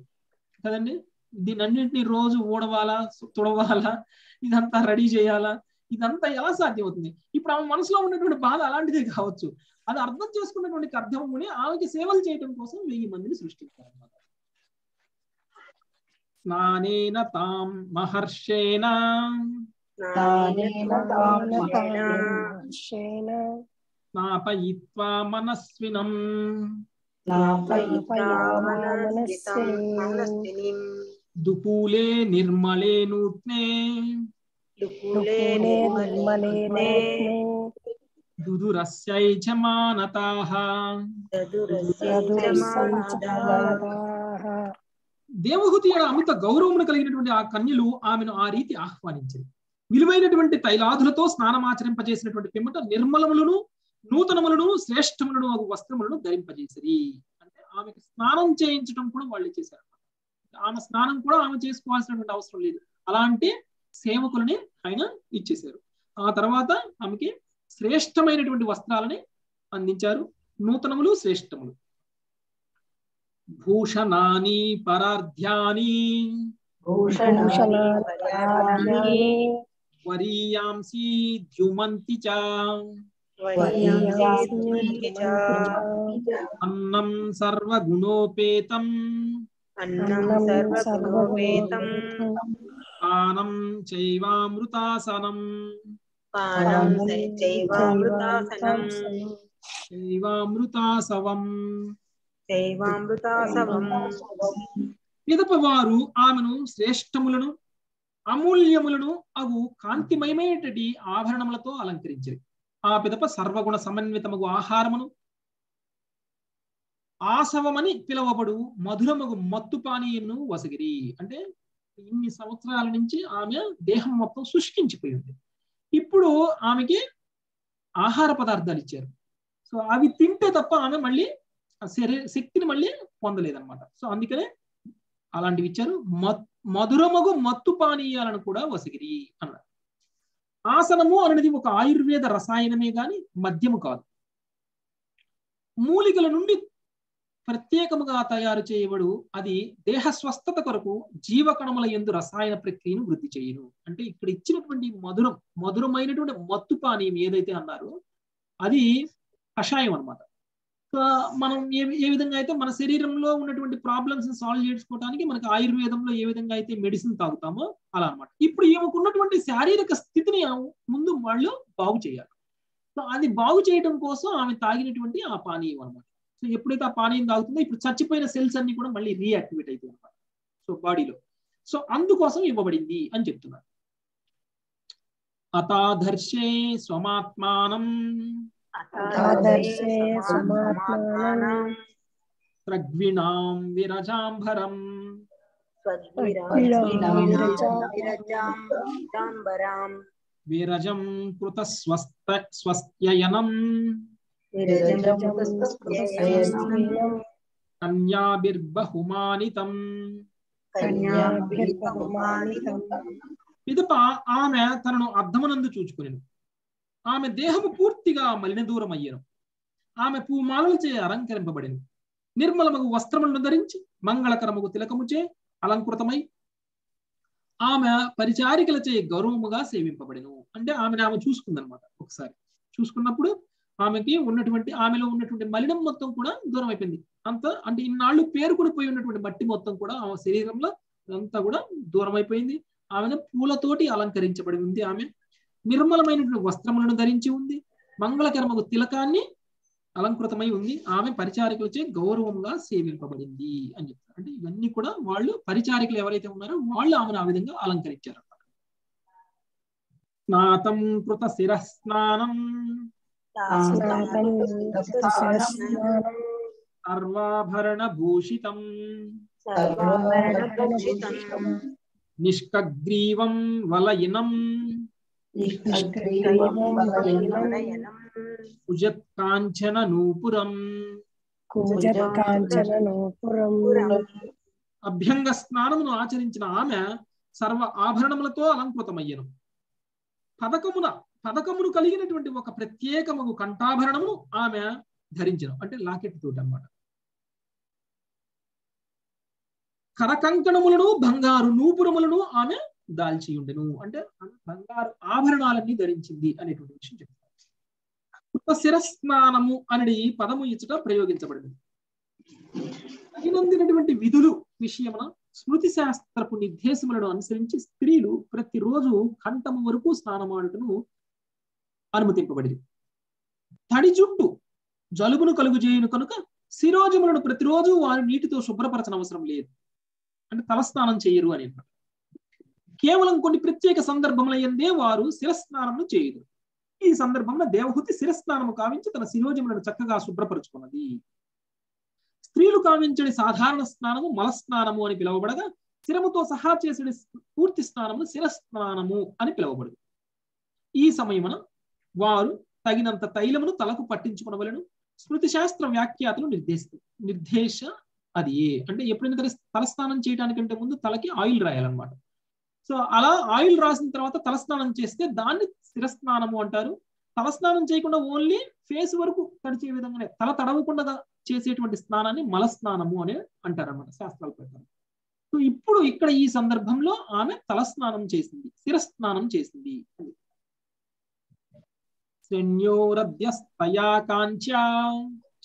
కదండి? దీని అన్నింటినీ రోజు ఊడవాలా తుడవాలా ఇదంతా రెడీ చేయాలా? ఇదంతా ఎలా సాధ్యమవుతుంది? ఇప్పుడు ఆమె మనసులో ఉన్నటువంటి బాధ అలాంటిదే కావచ్చు. అది అర్థం చేసుకున్నటువంటి అర్థముని ఆమెకి సేవలు చేయడం కోసం వెయ్యి మందిని సృష్టించారు స్నానేన తాం మహర్షేణ. స్నాపయిత్వా మనస్వినిం. దుపూలే నిర్మలే నూత్నే. దేవహుతి అమిత గౌరవమును కలిగినటువంటి ఆ కన్యలు ఆమెను ఆ రీతి ఆహ్వానించింది. విలువైనటువంటి తైలాదులతో స్నానమాచరింపజేసినటువంటి పిమ్మట నిర్మలములను నూతనములను శ్రేష్టములను వస్త్రములను ధరింపజేసిరి. అంటే ఆమెకు స్నానం చేయించడం కూడా వాళ్ళు చేశారు ఆమె స్నానం కూడా ఆమె చేసుకోవాల్సినటువంటి అవసరం లేదు. అలాంటి సేవకులని ఆయన ఇచ్చేశారు. ఆ తర్వాత ఆమెకి శ్రేష్టమైనటువంటి వస్త్రాలని అందించారు. నూతనములు శ్రేష్టములు. భూషణాని భూషణాన్ని వరీయాంసి ద్యుమంతి చ అన్నం సర్వగుణోపేతం. అన్నం సర్వగుణోపేతం. పానం చైవామృతాసనం. పానం చైవామృతాసనం. చైవామృతాసవం. చైవామృతాసవం. పిదప వారు ఆమెను శ్రేష్టములను అమూల్యములను అగు కాంతిమయమైనటువంటి ఆభరణములతో అలంకరించారు. ఆ పిదప సర్వగుణ సమన్వితమగు ఆహారమును ఆసవమని పిలువబడు మధురమగు మత్తు పానీయమును వసగిరి. అంటే ఇన్ని సంవత్సరాల నుంచి ఆమె దేహం మొత్తం శుష్కించిపోయింది. ఇప్పుడు ఆమెకి ఆహార పదార్థాలు ఇచ్చారు. సో అవి తింటే తప్ప ఆమె మళ్ళీ శరీర శక్తిని మళ్ళీ పొందలేదన్నమాట. సో అందుకనే అలాంటివి ఇచ్చారు. మధురమగు మత్తు పానీయాలను కూడా వసగిరి అన్నారు. ఆసనము అనేది ఒక ఆయుర్వేద రసాయనమే గాని మద్యము కాదు. మూలికల నుండి ప్రత్యేకముగా తయారు చేయబడు అది దేహ స్వస్థత కొరకు జీవకణముల ఎందు రసాయన ప్రక్రియను వృద్ధి చేయను. అంటే ఇక్కడ ఇచ్చినటువంటి మధురం మధురమైనటువంటి మత్తు పానీయం ఏదైతే అన్నారో అది కషాయం అనమాట మనం ఏ ఏ విధంగా అయితే మన శరీరంలో ఉన్నటువంటి ప్రాబ్లమ్స్ సాల్వ్ చేసుకోవడానికి మనకి ఆయుర్వేదంలో ఏ విధంగా అయితే మెడిసిన్ తాగుతామో అలా అనమాట ఇప్పుడు ఈమెకున్నటువంటి శారీరక స్థితిని ముందు వాళ్ళు బాగు చేయాలి. సో అది బాగు చేయడం కోసం ఆమె తాగినటువంటి ఆ పానీయం అనమాట సో ఎప్పుడైతే ఆ పానీయం తాగుతుందో ఇప్పుడు చచ్చిపోయిన సెల్స్ అన్ని కూడా మళ్ళీ రీయాక్టివేట్ అవుతాయి అనమాట సో బాడీలో. సో అందుకోసం ఇవ్వబడింది అని చెప్తున్నారు. అతాధర్షే స్వమాత్మానం. విరజాంభరం విరజాంబరాం. విరజం కృత స్వస్త స్వస్త్యయనం కన్యాభిర్బహుమానితం పిదప ఆమె తనను అర్ధమనందు చూచుకునేను ఆమె దేహము పూర్తిగా మలిన దూరం అయ్యను ఆమె పూమాలలచే అలంకరింపబడిను నిర్మలమగు వస్త్రములను ధరించి మంగళకరముగు తిలకముచే అలంకృతమై ఆమె పరిచారికలచే గౌరవముగా సేవింపబడిను అంటే ఆమెను ఆమె చూసుకుందనమాట ఒకసారి చూసుకున్నప్పుడు ఆమెకి ఉన్నటువంటి ఆమెలో ఉన్నటువంటి మలినం మొత్తం కూడా దూరం అయిపోయింది. అంత అంటే ఇన్నాళ్ళు పేరుకుని పోయి ఉన్నటువంటి మట్టి మొత్తం కూడా ఆమె శరీరంలో అంతా కూడా దూరం అయిపోయింది. ఆమెను పూలతోటి అలంకరించబడి ఉంది ఆమె. నిర్మలమైనటువంటి వస్త్రములను ధరించి ఉంది. మంగళకరమగు తిలకాన్ని అలంకృతమై ఉంది. ఆమె పరిచారికులచే గౌరవంగా సేవింపబడింది అని చెప్తారు. అంటే ఇవన్నీ కూడా వాళ్ళు పరిచారికులు ఎవరైతే ఉన్నారో వాళ్ళు ఆమెను ఆ విధంగా అలంకరించారు స్నాతం కృత శిరస్నానం కాంచన నూపురం కూజత్ కాంచన నూపురం అభ్యంగ స్నానమును ఆచరించిన ఆమె సర్వ ఆభరణములతో అలంకృతమయ్యను. పథకమున పథకమును కలిగినటువంటి ఒక ప్రత్యేకము కంఠాభరణము ఆమె ధరించిన. అంటే లాకెట్ తోటి అన్నమాట. కరకంకణములను బంగారు నూపురములను ఆమె దాల్చి ఉండెను అంటే బంగారు ఆభరణాలన్నీ ధరించింది అనేటువంటి విషయం చెప్తారు. కృత శిరస్నానము అనేది పదము ఇచ్చట ప్రయోగించబడింది. తగినందినటువంటి విధులు విషయమున స్మృతి శాస్త్రపు నిర్దేశములను అనుసరించి స్త్రీలు ప్రతిరోజు కంఠము వరకు స్నానమాడుటను అనుమతింపబడింది తడి జుట్టు జలుబును కలుగు చేయను కనుక శిరోజములను ప్రతిరోజు వారు నీటితో శుభ్రపరచన అవసరం లేదు. అంటే తలస్నానం చేయరు అని అన్నమాట కేవలం కొన్ని ప్రత్యేక సందర్భములయందే వారు శిరస్నానమును చేయరు ఈ సందర్భంలో దేవహుతి శిరస్నానము కావించి తన శిరోజములను చక్కగా శుభ్రపరుచుకున్నది. స్త్రీలు కావించని సాధారణ స్నానము మలస్నానము అని పిలువబడగా శిరముతో సహా చేసిన పూర్తి స్నానము శిరస్నానము అని పిలువబడదు ఈ సమయమున వారు తగినంత తైలమును తలకు పట్టించుకునవలను. స్మృతి శాస్త్ర వ్యాఖ్యాతలు నిర్దేశ నిర్దేశ అది. ఏ అంటే ఎప్పుడైనా తల తలస్నానం చేయడానికంటే ముందు తలకి ఆయిల్ రాయాలన్నమాట. సో అలా ఆయిల్ రాసిన తర్వాత తలస్నానం చేస్తే దాన్ని శిరస్నానము అంటారు. తలస్నానం చేయకుండా ఓన్లీ ఫేస్ వరకు తడిచే విధంగానే తల తడవకుండా చేసేటువంటి స్నానాన్ని మలస్నానము అని అంటారన్నమాట శాస్త్రాల ప్రకారం. సో ఇప్పుడు ఇక్కడ ఈ సందర్భంలో ఆమె తలస్నానం చేసింది శిరస్నానం చేసింది అని శన్యోరద్యస్తయా కాంచా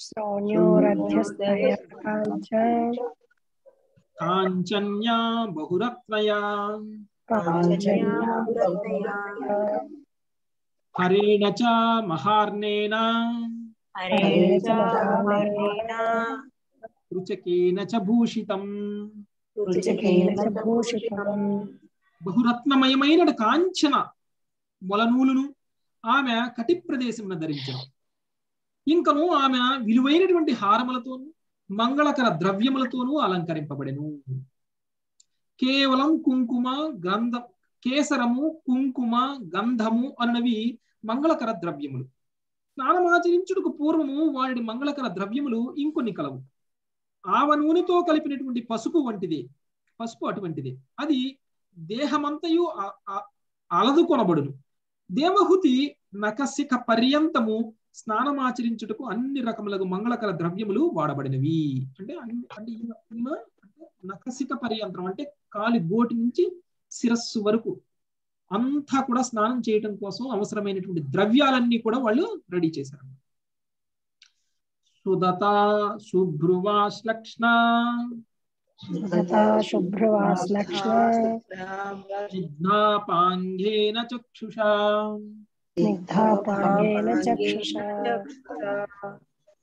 శ్రోణ్యోరధ్యస్తయా కాంచ కాంచన్యా బహురత్నయా కాంచన్యా హరేణ చ మహార్ణేన హరేణ మహావర్ణేన రుచకేన చ భూషితం రుచికేన చ భూషితం బహురత్నమయమైన కాంచన మొలనూలును ఆమె కటి ప్రదేశమున ధరించారు ఇంకను ఆమె విలువైనటువంటి హారములతోను మంగళకర ద్రవ్యములతోనూ అలంకరింపబడెను. కేవలం కుంకుమ గంధం కేసరము కుంకుమ గంధము అన్నవి మంగళకర ద్రవ్యములు. స్నానమాచరించుటకు పూర్వము వాడి మంగళకర ద్రవ్యములు ఇంకొన్ని కలవు. ఆవ నూనెతో కలిపినటువంటి పసుపు వంటిది పసుపు అటువంటిది. అది దేహమంతయు అలదు కొనబడును. దేవహుతి నకసిక పర్యంతము స్నానమాచరించుటకు అన్ని రకములకు మంగళకర ద్రవ్యములు వాడబడినవి. అంటే అంటే నకసిక పర్యంతరం అంటే కాలి గోటి నుంచి శిరస్సు వరకు అంతా కూడా స్నానం చేయటం కోసం అవసరమైనటువంటి ద్రవ్యాలన్నీ కూడా వాళ్ళు రెడీ చేశారు సుదత శుభ్రువాశ్లక్ష్ణ తథా శుభ్రవాస్లక్ష్ణ విఘ్నాపాంగేన చక్షుషా స్నిగ్ధాపాంగేన చక్షుష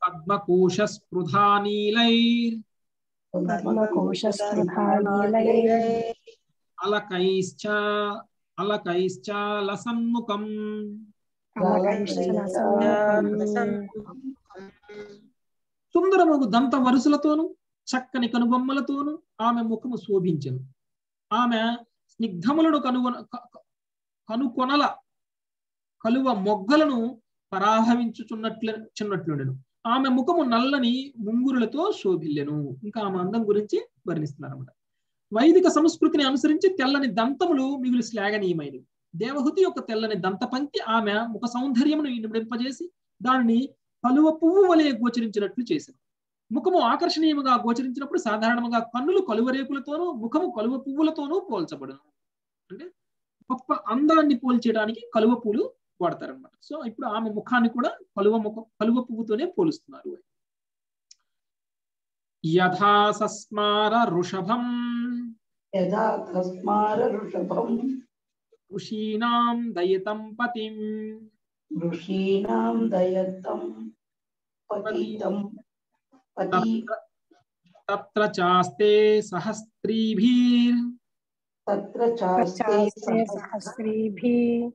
పద్మకోశ స్పృధా నీలైర్ పద్మకోశస్పృధానీలై అలకైశ్చ అలకైశ్చ లసన్ముఖం సుందరముగు దంత వరుసలతోను చక్కని కనుబొమ్మలతోను ఆమె ముఖము శోభించెను. ఆమె స్నిగ్ధములను కనుగొన కనుకొనల కలువ మొగ్గలను పరాభవించుచున్నట్లు చిన్నట్లుండెను. ఆమె ముఖము నల్లని ముంగురులతో శోభిల్లెను. ఇంకా ఆమె అందం గురించి వర్ణిస్తున్నారు అన్నమాట వైదిక సంస్కృతిని అనుసరించి తెల్లని దంతములు మిగులు శ్లాఘనీయమైనవి దేవహుతి యొక్క తెల్లని దంత పంక్తి ఆమె ముఖ సౌందర్యమును నింపజేసి దానిని కలువ పువ్వు వలె గోచరించినట్లు చేసింది ముఖము ఆకర్షణీయముగా గోచరించినప్పుడు సాధారణంగా కన్నులు కలువ రేకులతోనూ ముఖము కలువ పువ్వులతోనూ పోల్చబడును. అంటే గొప్ప అందాన్ని పోల్చేయడానికి కలువ పూలు వాడతారనమాట సో ఇప్పుడు ఆమె ముఖాన్ని కూడా కలువ ముఖం కలువ పువ్వుతోనే పోలుస్తున్నారు. యథా సస్మార ఋషభం. యథా తస్మార ఋషభం. ఋషీణాం దయతం పతిం. ఋషీణాం దయత్తం పతితం. పతి తత్ర- తత్ర చాస్తే సహస్త్రీభిర్ తత్ర చాస్తే చాస్తే సహస్రీభిः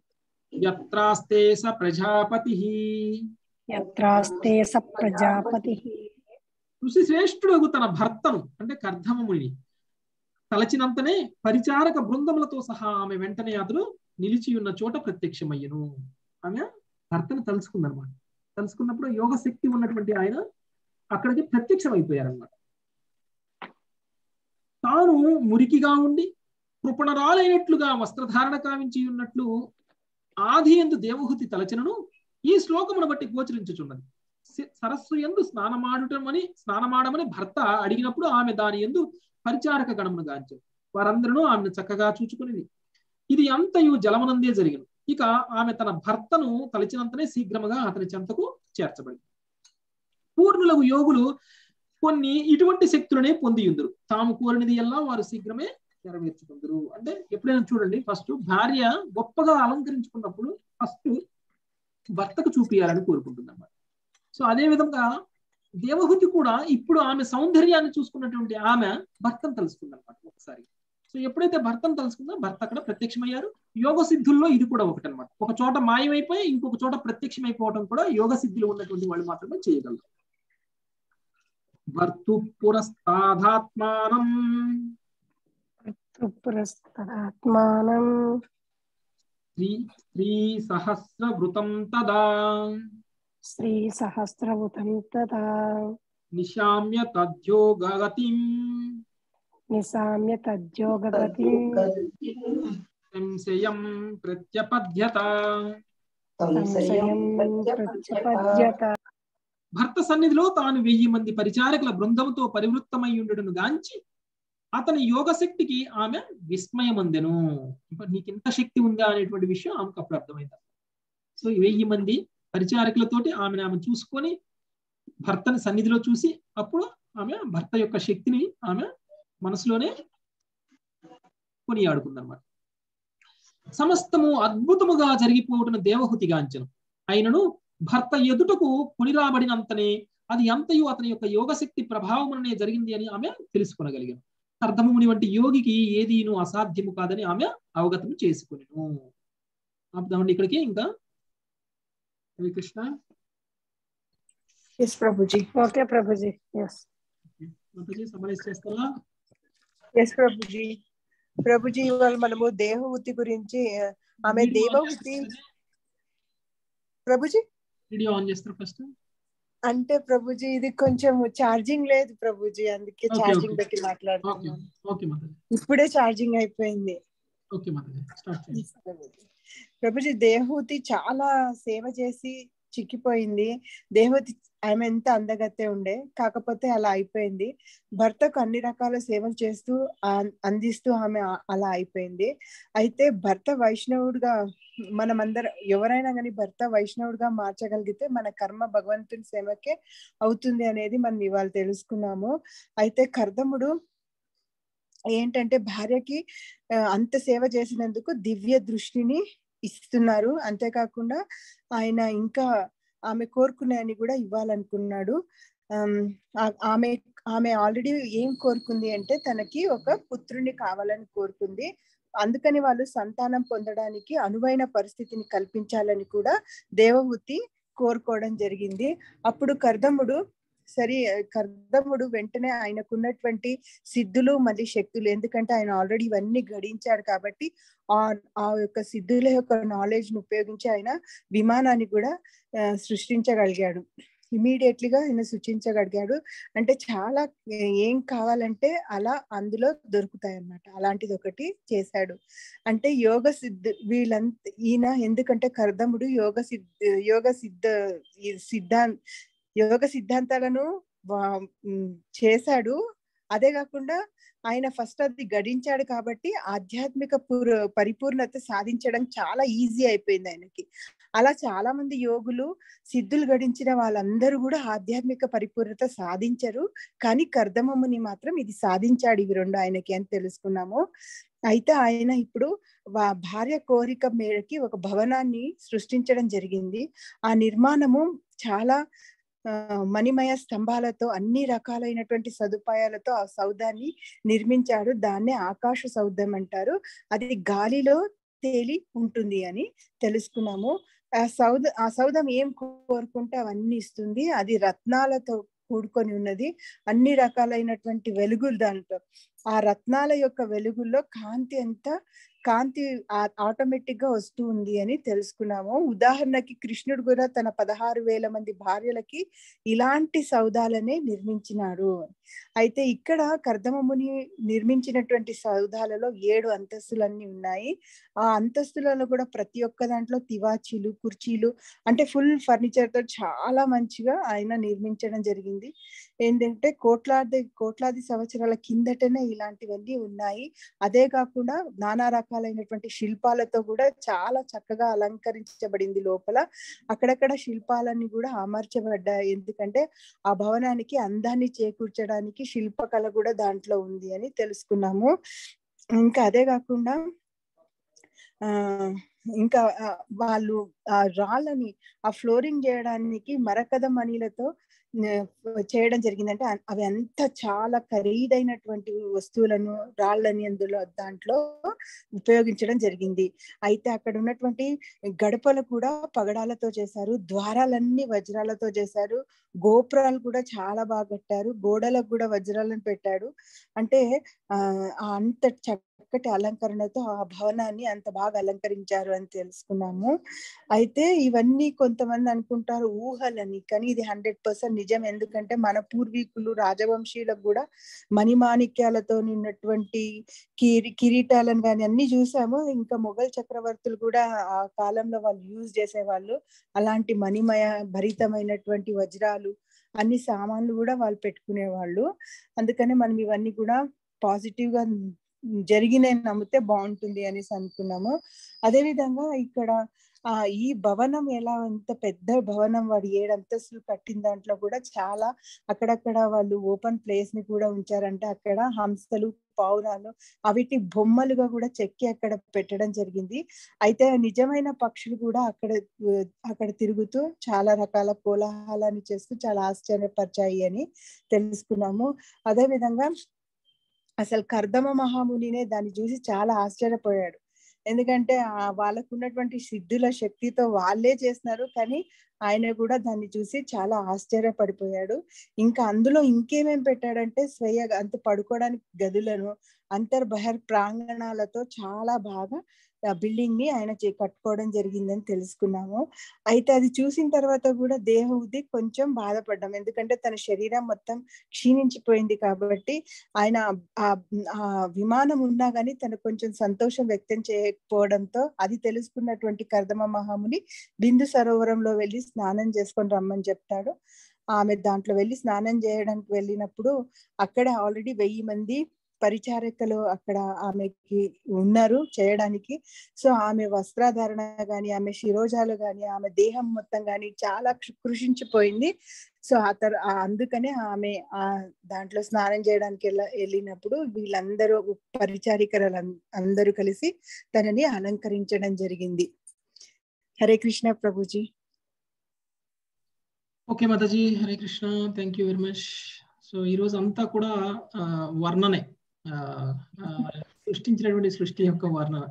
యత్రాస్తే స ప్రజాపతి యత్రాస్తే స ప్రజాపతిः ఋషి శ్రేష్ఠుడు తన భర్తను అంటే కర్ధమముని. తలచినంతనే పరిచారక బృందములతో సహా ఆమె వెంటనే అతడు నిలిచి ఉన్న చోట ప్రత్యక్షమయ్యను. ఆమె భర్తను తలుసుకుందనమాట తలుసుకున్నప్పుడు యోగ శక్తి ఉన్నటువంటి ఆయన అక్కడికి ప్రత్యక్షం అయిపోయారనమాట తాను మురికిగా ఉండి కృపణరాలైనట్లుగా వస్త్రధారణ కావించి ఉన్నట్లు ఆది ఎందు దేవహుతి తలచనను ఈ శ్లోకమును బట్టి గోచరించుచున్నది. సరస్సు ఎందు స్నానమాడుటమని స్నానమాడమని భర్త అడిగినప్పుడు ఆమె దాని ఎందు పరిచారక గణమును గాంచారు వారందరూ ఆమెను చక్కగా చూచుకుని ఇది అంతయు జలమనందే జరిగిన. ఇక ఆమె తన భర్తను తలచినంతనే శీఘ్రముగా అతని చెంతకు చేర్చబడింది. పూర్ణులకు యోగులు కొన్ని ఇటువంటి శక్తులనే పొందియుందరు. తాము కోరినది ఎలా వారు శీఘ్రమే నెరవేర్చుకుందరు. అంటే ఎప్పుడైనా చూడండి ఫస్ట్ భార్య గొప్పగా అలంకరించుకున్నప్పుడు ఫస్ట్ భర్తకు చూపియాలని కోరుకుంటుంది అన్నమాట సో అదే విధంగా దేవహుతి కూడా ఇప్పుడు ఆమె సౌందర్యాన్ని చూసుకున్నటువంటి ఆమె భర్తను తలుసుకుంది అనమాట ఒకసారి. సో ఎప్పుడైతే భర్తను తలుసుకుందో భర్త అక్కడ ప్రత్యక్షమయ్యారు. యోగ సిద్ధుల్లో ఇది కూడా ఒకటి అనమాట ఒక చోట మాయమైపోయి ఇంకొక చోట ప్రత్యక్షమైపోవడం కూడా యోగ సిద్ధులు ఉన్నటువంటి వాళ్ళు మాత్రమే చేయగలరు. वर्तु पुरस्तादात्मानम् पुरस्तादात्मानम् श्री श्रीसहस्रवृतं तदा। श्रीसहस्रवृतं तदा। निशाम्य तद्योगगतिम् निशाम्य तद्योगगतिम् संशयं प्रत्यपद्यता संशयं प्रत्यपद्यता భర్త సన్నిధిలో తాను వెయ్యి మంది పరిచారకుల బృందంతో పరివృత్తమై ఉండడును గాంచి అతని యోగ శక్తికి ఆమె విస్మయమందెను. ఇప్పుడు నీకు ఇంత శక్తి ఉందా అనేటువంటి విషయం ఆమెకు అప్పుడు అర్థమైంది. సో వెయ్యి మంది పరిచారకులతోటి ఆమెను ఆమె చూసుకొని భర్తని సన్నిధిలో చూసి అప్పుడు ఆమె భర్త యొక్క శక్తిని ఆమె మనసులోనే కొనియాడుకుందన్నమాట. సమస్తము అద్భుతముగా జరిగిపోవటం దేవహుతిగాంచను అయినను భర్త ఎదుటకు కొనిరాబడినంతనే అది అంతయు అతని యొక్క యోగశక్తి ప్రభావముననే జరిగింది అని ఆమె తెలుసుకొనగలిగాను అర్ధముని వంటి యోగికి ఏదీను అసాధ్యము కాదని ఆమె అవగతం చేసుకునేను. ఆపుదామండి ఇక్కడికి ఇంకా కృష్ణ ఎస్ ప్రభుజీ ఓకే ప్రభుజీ ఎస్ మాతాజీ సమరైజ్ చేస్తారా? ఎస్ ప్రభుజీ ప్రభుజీ ఇవాళ మనము దేవహూతి గురించి ఆమె దేవహూతి ప్రభుజీ వీడియో ఆన్ చేస్తారు ఫస్ట్? అంటే ప్రభుజీ ఇది కొంచెం ఛార్జింగ్ లేదు ప్రభుజీ అందుకే ఛార్జింగ్. పెట్టి ఓకే మాట్లాడుతున్నాను ఇప్పుడే ఛార్జింగ్ అయిపోయింది. ఓకే మాతాజీ స్టార్ట్ చేయండి. ప్రభుజీ దేవహూతి చాలా సేవ చేసి చిక్కిపోయింది. దేవతి ఆమె ఎంత అందగతే ఉండే. కాకపోతే అలా అయిపోయింది. భర్తకు అన్ని రకాల సేవలు చేస్తూ అందిస్తూ ఆమె అలా అయిపోయింది. అయితే భర్త వైష్ణవుడిగా అందరం ఎవరైనా కానీ భర్త వైష్ణవుడిగా మార్చగలిగితే మన కర్మ భగవంతుని సేవకే అవుతుంది అనేది మనం ఇవాళ తెలుసుకున్నాము. అయితే కర్దముడు ఏంటంటే భార్యకి అంత సేవ చేసినందుకు దివ్య దృష్టిని ఇస్తున్నారు. అంతేకాకుండా ఆయన ఇంకా ఆమె కోరుకున్నాయని కూడా ఇవ్వాలనుకున్నాడు. ఆ- ఆమె ఆమె ఆల్రెడీ ఏం కోరుకుంది అంటే తనకి ఒక పుత్రుని కావాలని కోరుకుంది. అందుకని వాళ్ళు సంతానం పొందడానికి అనువైన పరిస్థితిని కల్పించాలని కూడా దేవహూతి కోరుకోవడం జరిగింది. అప్పుడు కర్దముడు సరే కర్దముడు వెంటనే ఆయనకున్నటువంటి సిద్ధులు మళ్ళీ శక్తులు ఎందుకంటే ఆయన ఆల్రెడీ ఇవన్నీ గడించాడు కాబట్టి ఆ ఆ యొక్క సిద్ధుల యొక్క నాలెడ్జ్ను ఉపయోగించి ఆయన విమానాన్ని కూడా సృష్టించగలిగాడు. ఇమీడియట్లీగా ఆయన సృష్టించగలిగాడు. అంటే చాలా ఏం కావాలంటే అలా అందులో దొరుకుతాయి అన్నమాట అలాంటిది ఒకటి చేశాడు. అంటే యోగ సిద్ధ వీళ్ళంత ఈయన ఎందుకంటే కర్దముడు యోగ సిద్ధ యోగ సిద్ధ సిద్ధాంత యోగ సిద్ధాంతాలను చేశాడు. అదే కాకుండా ఆయన ఫస్ట్ అది గడించాడు కాబట్టి ఆధ్యాత్మిక పూర్ పరిపూర్ణత సాధించడం చాలా ఈజీ అయిపోయింది ఆయనకి. అలా చాలా మంది యోగులు సిద్ధులు గడించిన వాళ్ళందరూ కూడా ఆధ్యాత్మిక పరిపూర్ణత సాధించరు. కానీ కర్దమముని మాత్రం ఇది సాధించాడు ఇవి రెండు ఆయనకి అని తెలుసుకున్నాము. అయితే ఆయన ఇప్పుడు వా- భార్య కోరిక మేరకి ఒక భవనాన్ని సృష్టించడం జరిగింది. ఆ నిర్మాణము చాలా మణిమయ స్తంభాలతో అన్ని రకాలైనటువంటి సదుపాయాలతో ఆ సౌధాన్ని నిర్మించాడు. దాన్నే ఆకాశ సౌధం అంటారు. అది గాలిలో తేలి ఉంటుంది అని తెలుసుకున్నాము. ఆ సౌధ ఆ సౌధం ఏం కోరుకుంటే అవన్నీ ఇస్తుంది. అది రత్నాలతో కూడుకొని ఉన్నది. అన్ని రకాలైనటువంటి వెలుగులు దాంట్లో. ఆ రత్నాల యొక్క వెలుగుల్లో కాంతి అంతా కాంతి ఆటోమేటిక్గా వస్తూ ఉంది అని తెలుసుకున్నాము. ఉదాహరణకి కృష్ణుడు కూడా తన పదహారు వేల మంది భార్యలకి ఇలాంటి సౌదాలనే నిర్మించినాడు. అయితే ఇక్కడ కర్దమముని నిర్మించినటువంటి సౌధాలలో ఏడు అంతస్తులన్నీ ఉన్నాయి. ఆ అంతస్తులలో కూడా ప్రతి ఒక్క దాంట్లో తివాచీలు కుర్చీలు అంటే ఫుల్ ఫర్నిచర్తో చాలా మంచిగా ఆయన నిర్మించడం జరిగింది. ఏంటంటే కోట్లాది కోట్లాది సంవత్సరాల కిందటనే ఇలాంటివన్నీ ఉన్నాయి. అదే కాకుండా నానా రకాలైనటువంటి శిల్పాలతో కూడా చాలా చక్కగా అలంకరించబడింది లోపల. అక్కడక్కడ శిల్పాలన్నీ కూడా అమర్చబడ్డాయి. ఎందుకంటే ఆ భవనానికి అందాన్ని చేకూర్చడానికి శిల్పకళ కూడా దాంట్లో ఉంది అని తెలుసుకున్నాము. ఇంకా అదే కాకుండా ఆ ఇంకా వాళ్ళు ఆ రాళ్ళని ఆ ఫ్లోరింగ్ చేయడానికి మరకద మణిలతో చేయడం జరిగిందంటే అవి అంత చాలా ఖరీదైనటువంటి వస్తువులను రాళ్ళని అందులో దాంట్లో ఉపయోగించడం జరిగింది. అయితే అక్కడ ఉన్నటువంటి గడపలు కూడా పగడాలతో చేశారు ద్వారాలన్నీ వజ్రాలతో చేశారు గోపురాలు కూడా చాలా బాగా కట్టారు గోడలకు కూడా వజ్రాలను పెట్టాడు అంటే ఆ అంత అంత చక్కటి అలంకరణతో ఆ భవనాన్ని అంత బాగా అలంకరించారు అని తెలుసుకున్నాము. అయితే ఇవన్నీ కొంతమంది అనుకుంటారు ఊహలని కానీ ఇది హండ్రెడ్ పర్సెంట్ నిజం. ఎందుకంటే మన పూర్వీకులు రాజవంశీయులకు కూడా మణిమాణిక్యాలతో ఉన్నటువంటి కిరి కిరీటాలను కానీ అన్ని చూసాము. ఇంకా మొఘల్ చక్రవర్తులు కూడా ఆ కాలంలో వాళ్ళు యూజ్ చేసేవాళ్ళు. అలాంటి మణిమయ భరితమైనటువంటి వజ్రాలు అన్ని సామాన్లు కూడా వాళ్ళు పెట్టుకునేవాళ్ళు. అందుకనే మనం ఇవన్నీ కూడా పాజిటివ్గా జరిగినాయి నమ్మితే బాగుంటుంది అనేసి అనుకున్నాము. అదే విధంగా ఇక్కడ ఆ ఈ భవనం ఎలా అంత పెద్ద భవనం వాడు ఏడంతస్తులు కట్టిన దాంట్లో కూడా చాలా అక్కడక్కడ వాళ్ళు ఓపెన్ ప్లేస్ని కూడా ఉంచారంటే అక్కడ హంసలు పావురాలు అవిటి బొమ్మలుగా కూడా చెక్కి అక్కడ పెట్టడం జరిగింది. అయితే నిజమైన పక్షులు కూడా అక్కడ అక్కడ తిరుగుతూ చాలా రకాల కోలాహలాన్ని చేస్తూ చాలా ఆశ్చర్యపరిచాయి అని తెలుసుకున్నాము. అదే విధంగా అసలు కర్దమ మహామునినే దాన్ని చూసి చాలా ఆశ్చర్యపోయాడు. ఎందుకంటే ఆ వాళ్ళకు ఉన్నటువంటి సిద్ధుల శక్తితో వాళ్ళే చేస్తున్నారు. కానీ ఆయన కూడా దాన్ని చూసి చాలా ఆశ్చర్యపడిపోయాడు. ఇంకా అందులో ఇంకేమేం పెట్టాడంటే స్వయ అంత పడుకోవడానికి గదులను అంతర్బహర్ ప్రాంగణాలతో చాలా బాగా బిల్డింగ్ని ఆయన కట్టుకోవడం జరిగిందని తెలుసుకున్నాము. అయితే అది చూసిన తర్వాత కూడా దేహబుద్ధి కొంచెం బాధపడ్డాం. ఎందుకంటే తన శరీరం మొత్తం క్షీణించిపోయింది కాబట్టి ఆయన ఆ- విమానం ఉన్నా కానీ తను కొంచెం సంతోషం వ్యక్తం చేయకపోవడంతో అది తెలుసుకున్నటువంటి కర్దమ మహాముని బిందు సరోవరంలో వెళ్ళి స్నానం చేసుకొని రమ్మని చెప్తాడు. ఆమె దాంట్లో వెళ్ళి స్నానం చేయడానికి వెళ్ళినప్పుడు అక్కడ ఆల్రెడీ వెయ్యి మంది పరిచారికలు అక్కడ ఆమెకి ఉన్నారు చేయడానికి. సో ఆమె వస్త్రధారణ గాని ఆమె శిరోజాలు గాని ఆమె దేహం మొత్తం గాని చాలా కృషించిపోయింది. సో ఆ తర్ అందుకనే ఆమె ఆ దాంట్లో స్నానం చేయడానికి వెళ్ళ వెళ్ళినప్పుడు వీళ్ళందరూ పరిచారికలు అందరూ కలిసి తనని అలంకరించడం జరిగింది. హరే కృష్ణ ప్రభుజీ. Okay Mataji Hare Krishna. Thank you very much. So ఈ రోజు అంతా కూడా వర్ణనే. సృష్టించినటువంటి సృష్టి యొక్క వర్ణన